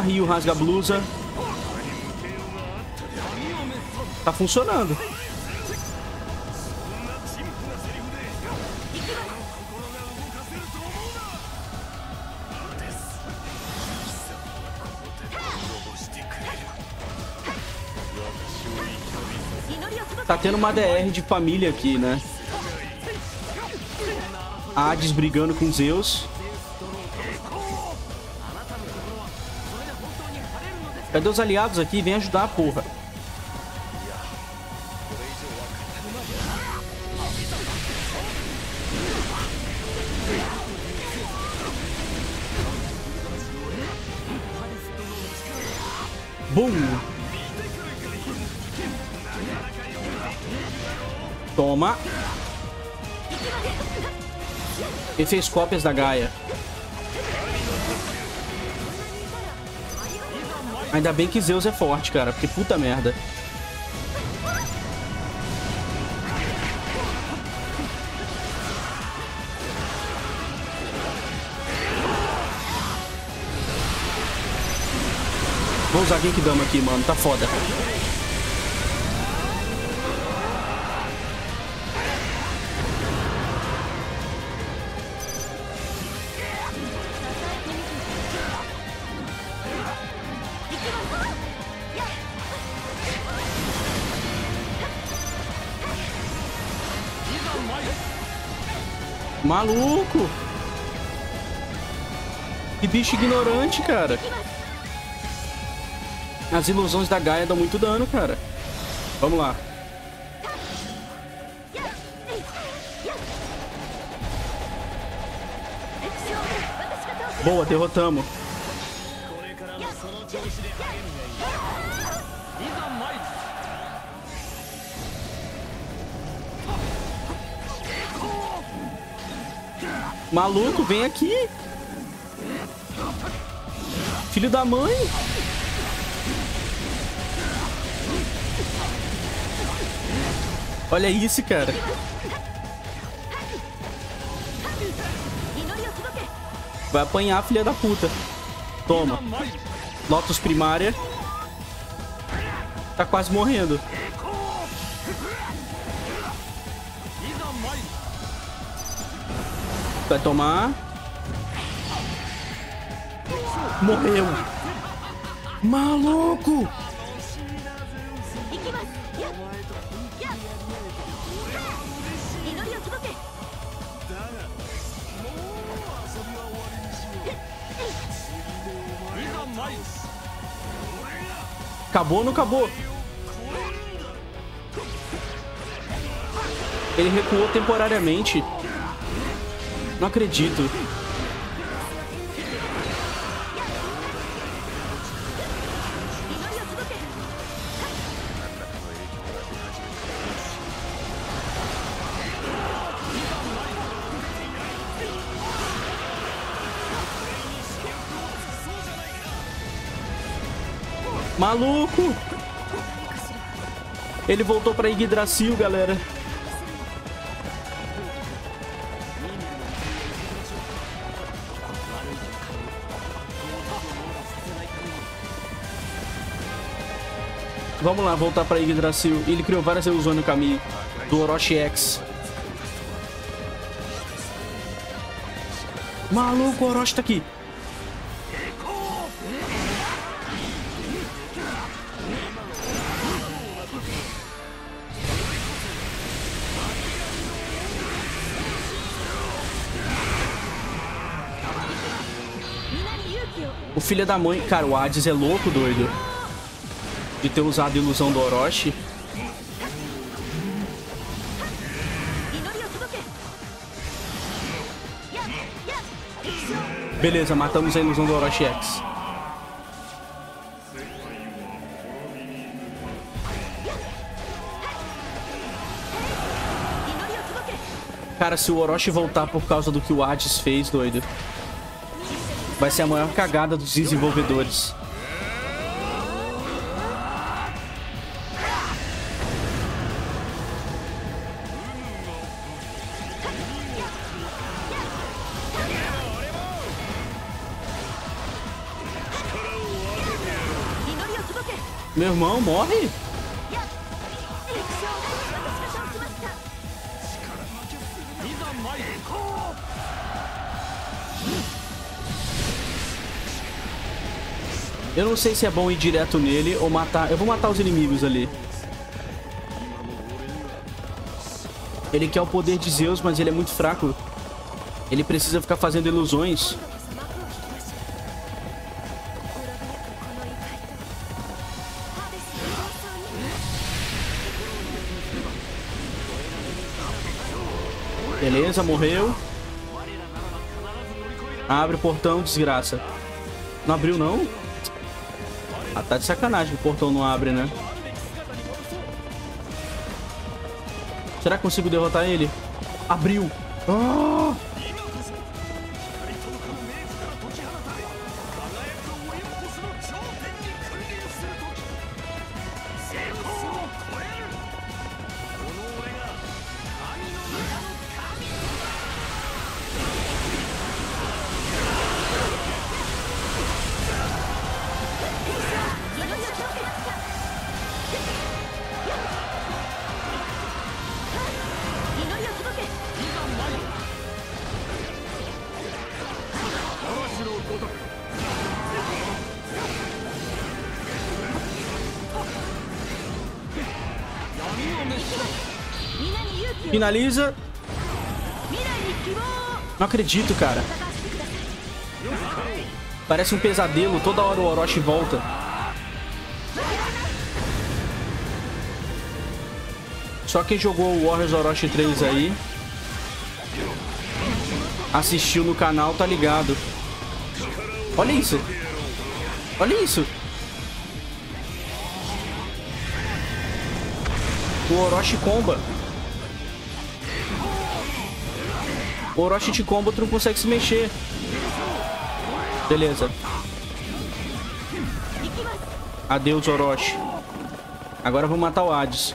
Rio rasga a blusa. Tá funcionando. Tá tendo uma DR de família aqui, né? Hades brigando com Zeus. Cadê os aliados aqui? Vem ajudar porra. Bum! Toma. E fez cópias da Gaia. Ainda bem que Zeus é forte, cara, porque puta merda. Vou usar Genkidama aqui, mano. Tá foda. Maluco! Que bicho ignorante, cara. As ilusões da Gaia dão muito dano, cara. Vamos lá. Boa, derrotamos. Maluco, vem aqui. Filho da mãe. Olha isso, cara. Vai apanhar, filha da puta. Toma. Lotus primária. Tá quase morrendo. Vai tomar. Morreu. Maluco! Acabou ou não acabou? Ele recuou temporariamente. Não acredito. Maluco! Ele voltou pra Yggdrasil, galera. Vamos lá, voltar pra Yggdrasil. Ele criou várias ilusões no caminho. Do Orochi X. Maluco, o Orochi tá aqui. O filho da mãe... Cara, o Hades é louco, doido. De ter usado a ilusão do Orochi. Beleza, matamos a ilusão do Orochi X. Cara, se o Orochi voltar por causa do que o Hades fez, doido vai ser a maior cagada dos desenvolvedores. Meu irmão morre? Eu não sei se é bom ir direto nele ou matar... Eu vou matar os inimigos ali. Ele quer o poder de Zeus, mas ele é muito fraco. Ele precisa ficar fazendo ilusões. Morreu. Abre o portão, desgraça. Não abriu, não? Ah, tá de sacanagem que o portão não abre, né? Será que consigo derrotar ele? Abriu! Ah! Finaliza. Não acredito, cara. Parece um pesadelo. Toda hora o Orochi volta. Só quem jogou o Warriors Orochi 3 aí assistiu no canal, tá ligado. Olha isso. Olha isso. O Orochi comba. O Orochi te comba, tu não consegue se mexer. Beleza. Adeus, Orochi. Agora vou matar o Hades.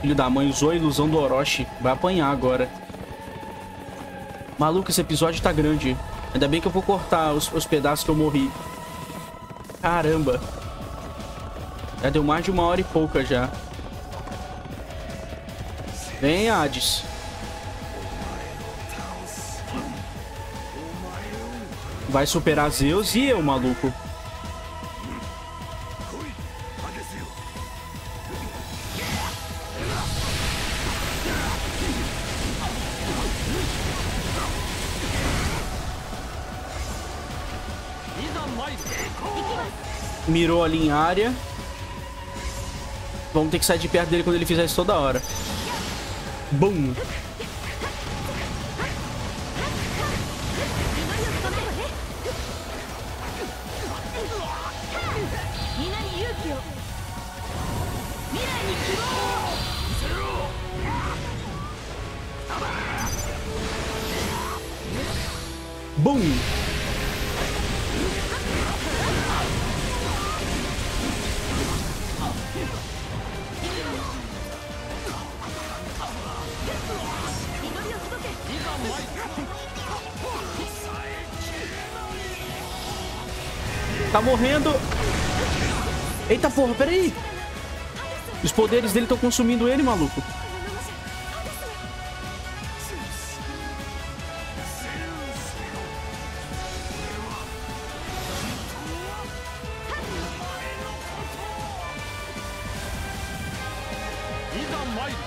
Filho da mãe usou a ilusão do Orochi. Vai apanhar agora. Maluco, esse episódio tá grande. Ainda bem que eu vou cortar os, os pedaços que eu morri. Caramba. Já deu mais de uma hora e pouca já. Vem, Hades. Vai superar Zeus e eu, maluco. Mirou ali em área. Vamos ter que sair de perto dele quando ele fizer isso toda hora. Bum! Morrendo. Eita porra, peraí. Os poderes dele estão consumindo ele, maluco.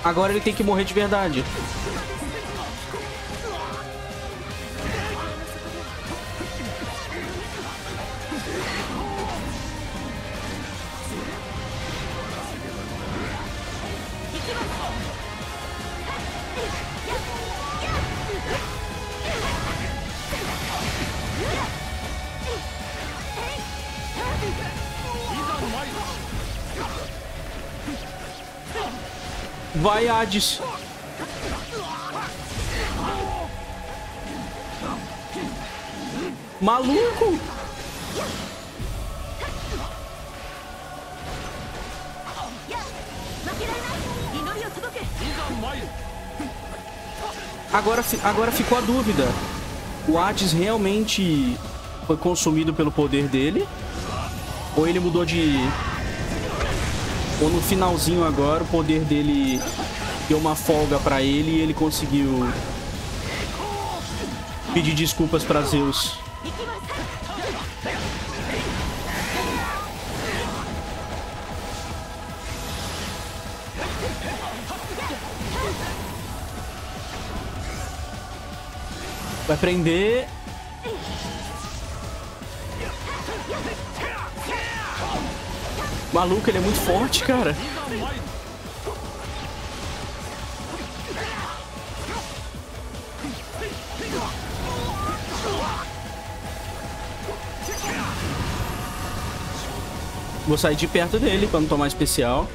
Agora ele tem que morrer de verdade. Vai, Hades. Maluco! Agora, agora ficou a dúvida. O Hades realmente foi consumido pelo poder dele? Ou ele mudou de ou no finalzinho agora o poder dele deu uma folga pra ele e ele conseguiu pedir desculpas pra Zeus. Vai prender Maluco, ele é muito forte, cara. Vou sair de perto dele pra não tomar especial.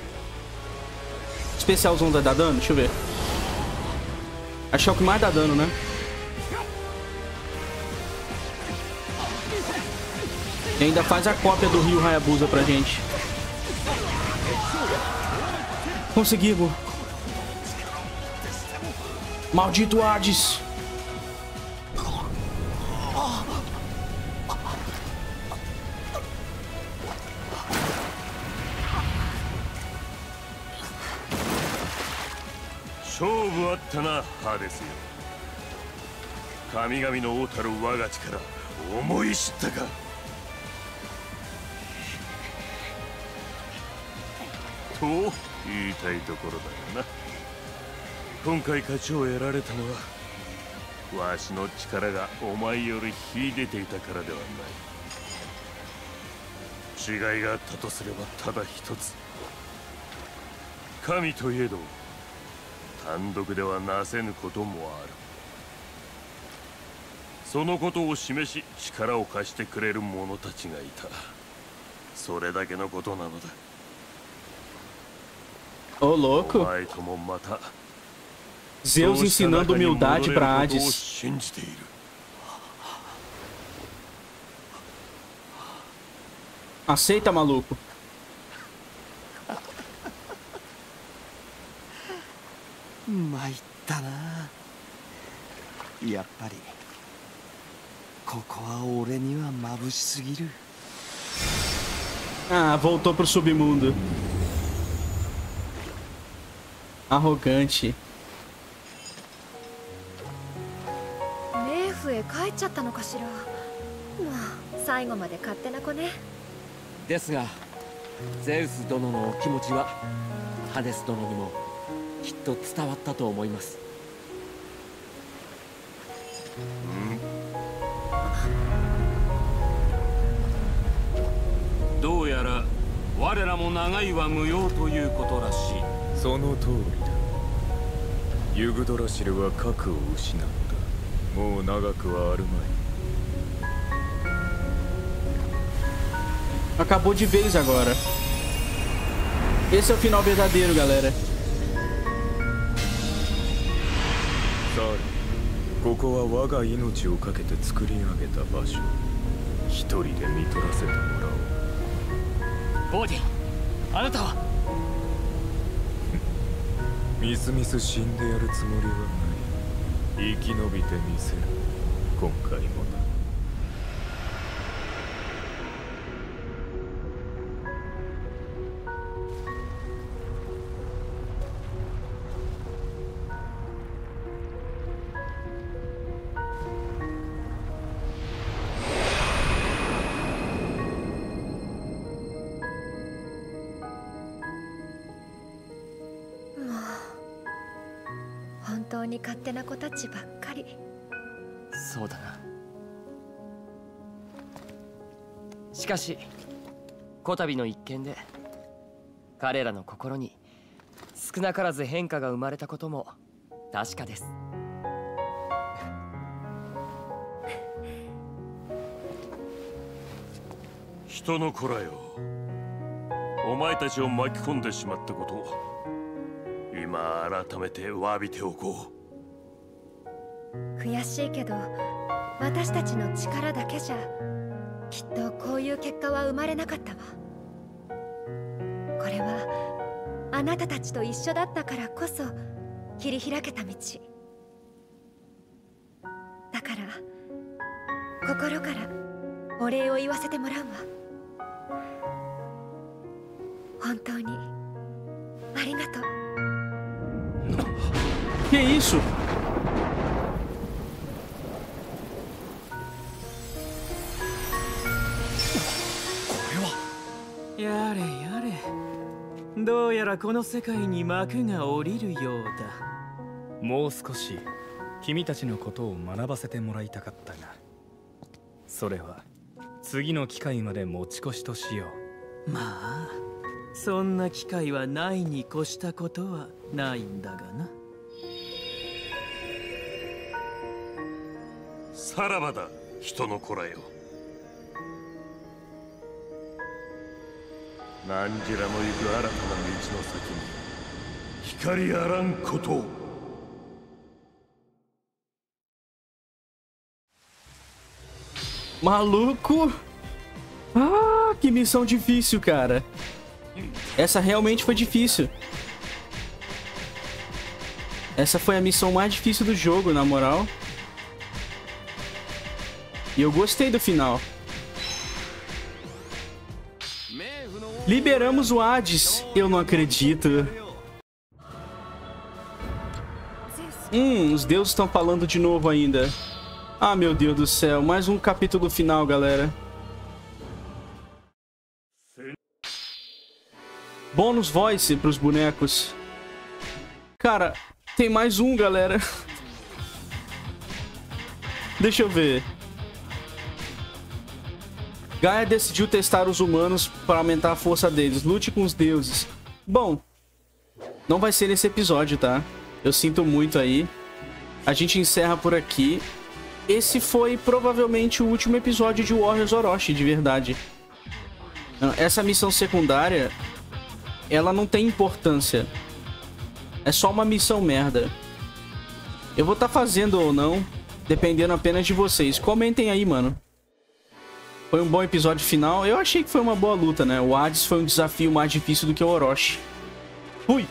Especialzão dar dano? Deixa eu ver. Acho que é o que mais dá dano, né? E ainda faz a cópia do Rio Hayabusa pra gente. Conseguimos. Maldito Hades. ったな、ハーデスよ。神々の王たる我が力、思い知ったか？と言いたいところだがな今回勝ちを得られたのはわしの力がお前より秀でていたからではない違いがあったとすればただ一つ神といえど単独ではなせぬこともあるそのことを示し力を貸してくれる者たちがいたそれだけのことなのだ louco. お前ともまた Zeus ensinando humildade る pra ことを Hades. 信じている Aceita, maluco. 参ったなやっぱりここは俺には眩しすぎる Ah, voltou pro submundo. Arrogante. 冥府へ帰っちゃったのかしらまあ最後まで勝手な子ねですがゼウス殿のお気持ちはハデス殿にもきっと伝わったと思います。どうやら我らも長いは無用ということらしい。その通りだ。ユグドラシルは核を失った。もう長くはあるまい。Acabou de vez agora. Esse é o final verdadeiro, galera. サールここは我が命を懸けて作り上げた場所。一人で見取らせてもらおう。ボーディンあなたは？みすみす死んでやるつもりはない。生き延びてみせる。今回もなかしこたびの一件で彼らの心に少なからず変化が生まれたことも確かです。人の子らよ。お前たちを巻き込んでしまったこと今改めて詫びておこ悔しいけど私たちの力だけじゃきっとこういう結果は生まれなかったわ。これはあなたたちと一緒だったからこそ切り開けた道。だから心からお礼を言わせてもらうわ。本当にありがとう。Que isso? やれやれ。どうやらこの世界に幕が下りるようだ。もう少し君たちのことを学ばせてもらいたかったが。それは次の機会まで持ち越しとしよまあそんな機会はないに越したことはないんだがな。うさらばだ人の子らよ 何じらの行く新たな道の先に光あらんことを Maluco! Ah, que missão difícil, cara. Essa realmente foi difícil. Essa foi a missão mais difícil do jogo, na moral. E eu gostei do final. Liberamos o Hades. Eu não acredito. Hum, os deuses estão falando de novo ainda. Ah, meu Deus do céu. Mais um capítulo final, galera. Bônus voice pros bonecos. Cara, tem mais um, galera. Deixa eu ver. Gaia decidiu testar os humanos para aumentar a força deles. Lute com os deuses. Bom, não vai ser nesse episódio, tá? Eu sinto muito aí. A gente encerra por aqui. Esse foi provavelmente o último episódio de Warriors Orochi, de verdade. Essa missão secundária, ela não tem importância. É só uma missão merda. Eu vou estar tá fazendo ou não, dependendo apenas de vocês. Comentem aí, mano. Foi um bom episódio final. Eu achei que foi uma boa luta, né? O Hades foi um desafio mais difícil do que o Orochi. Fui!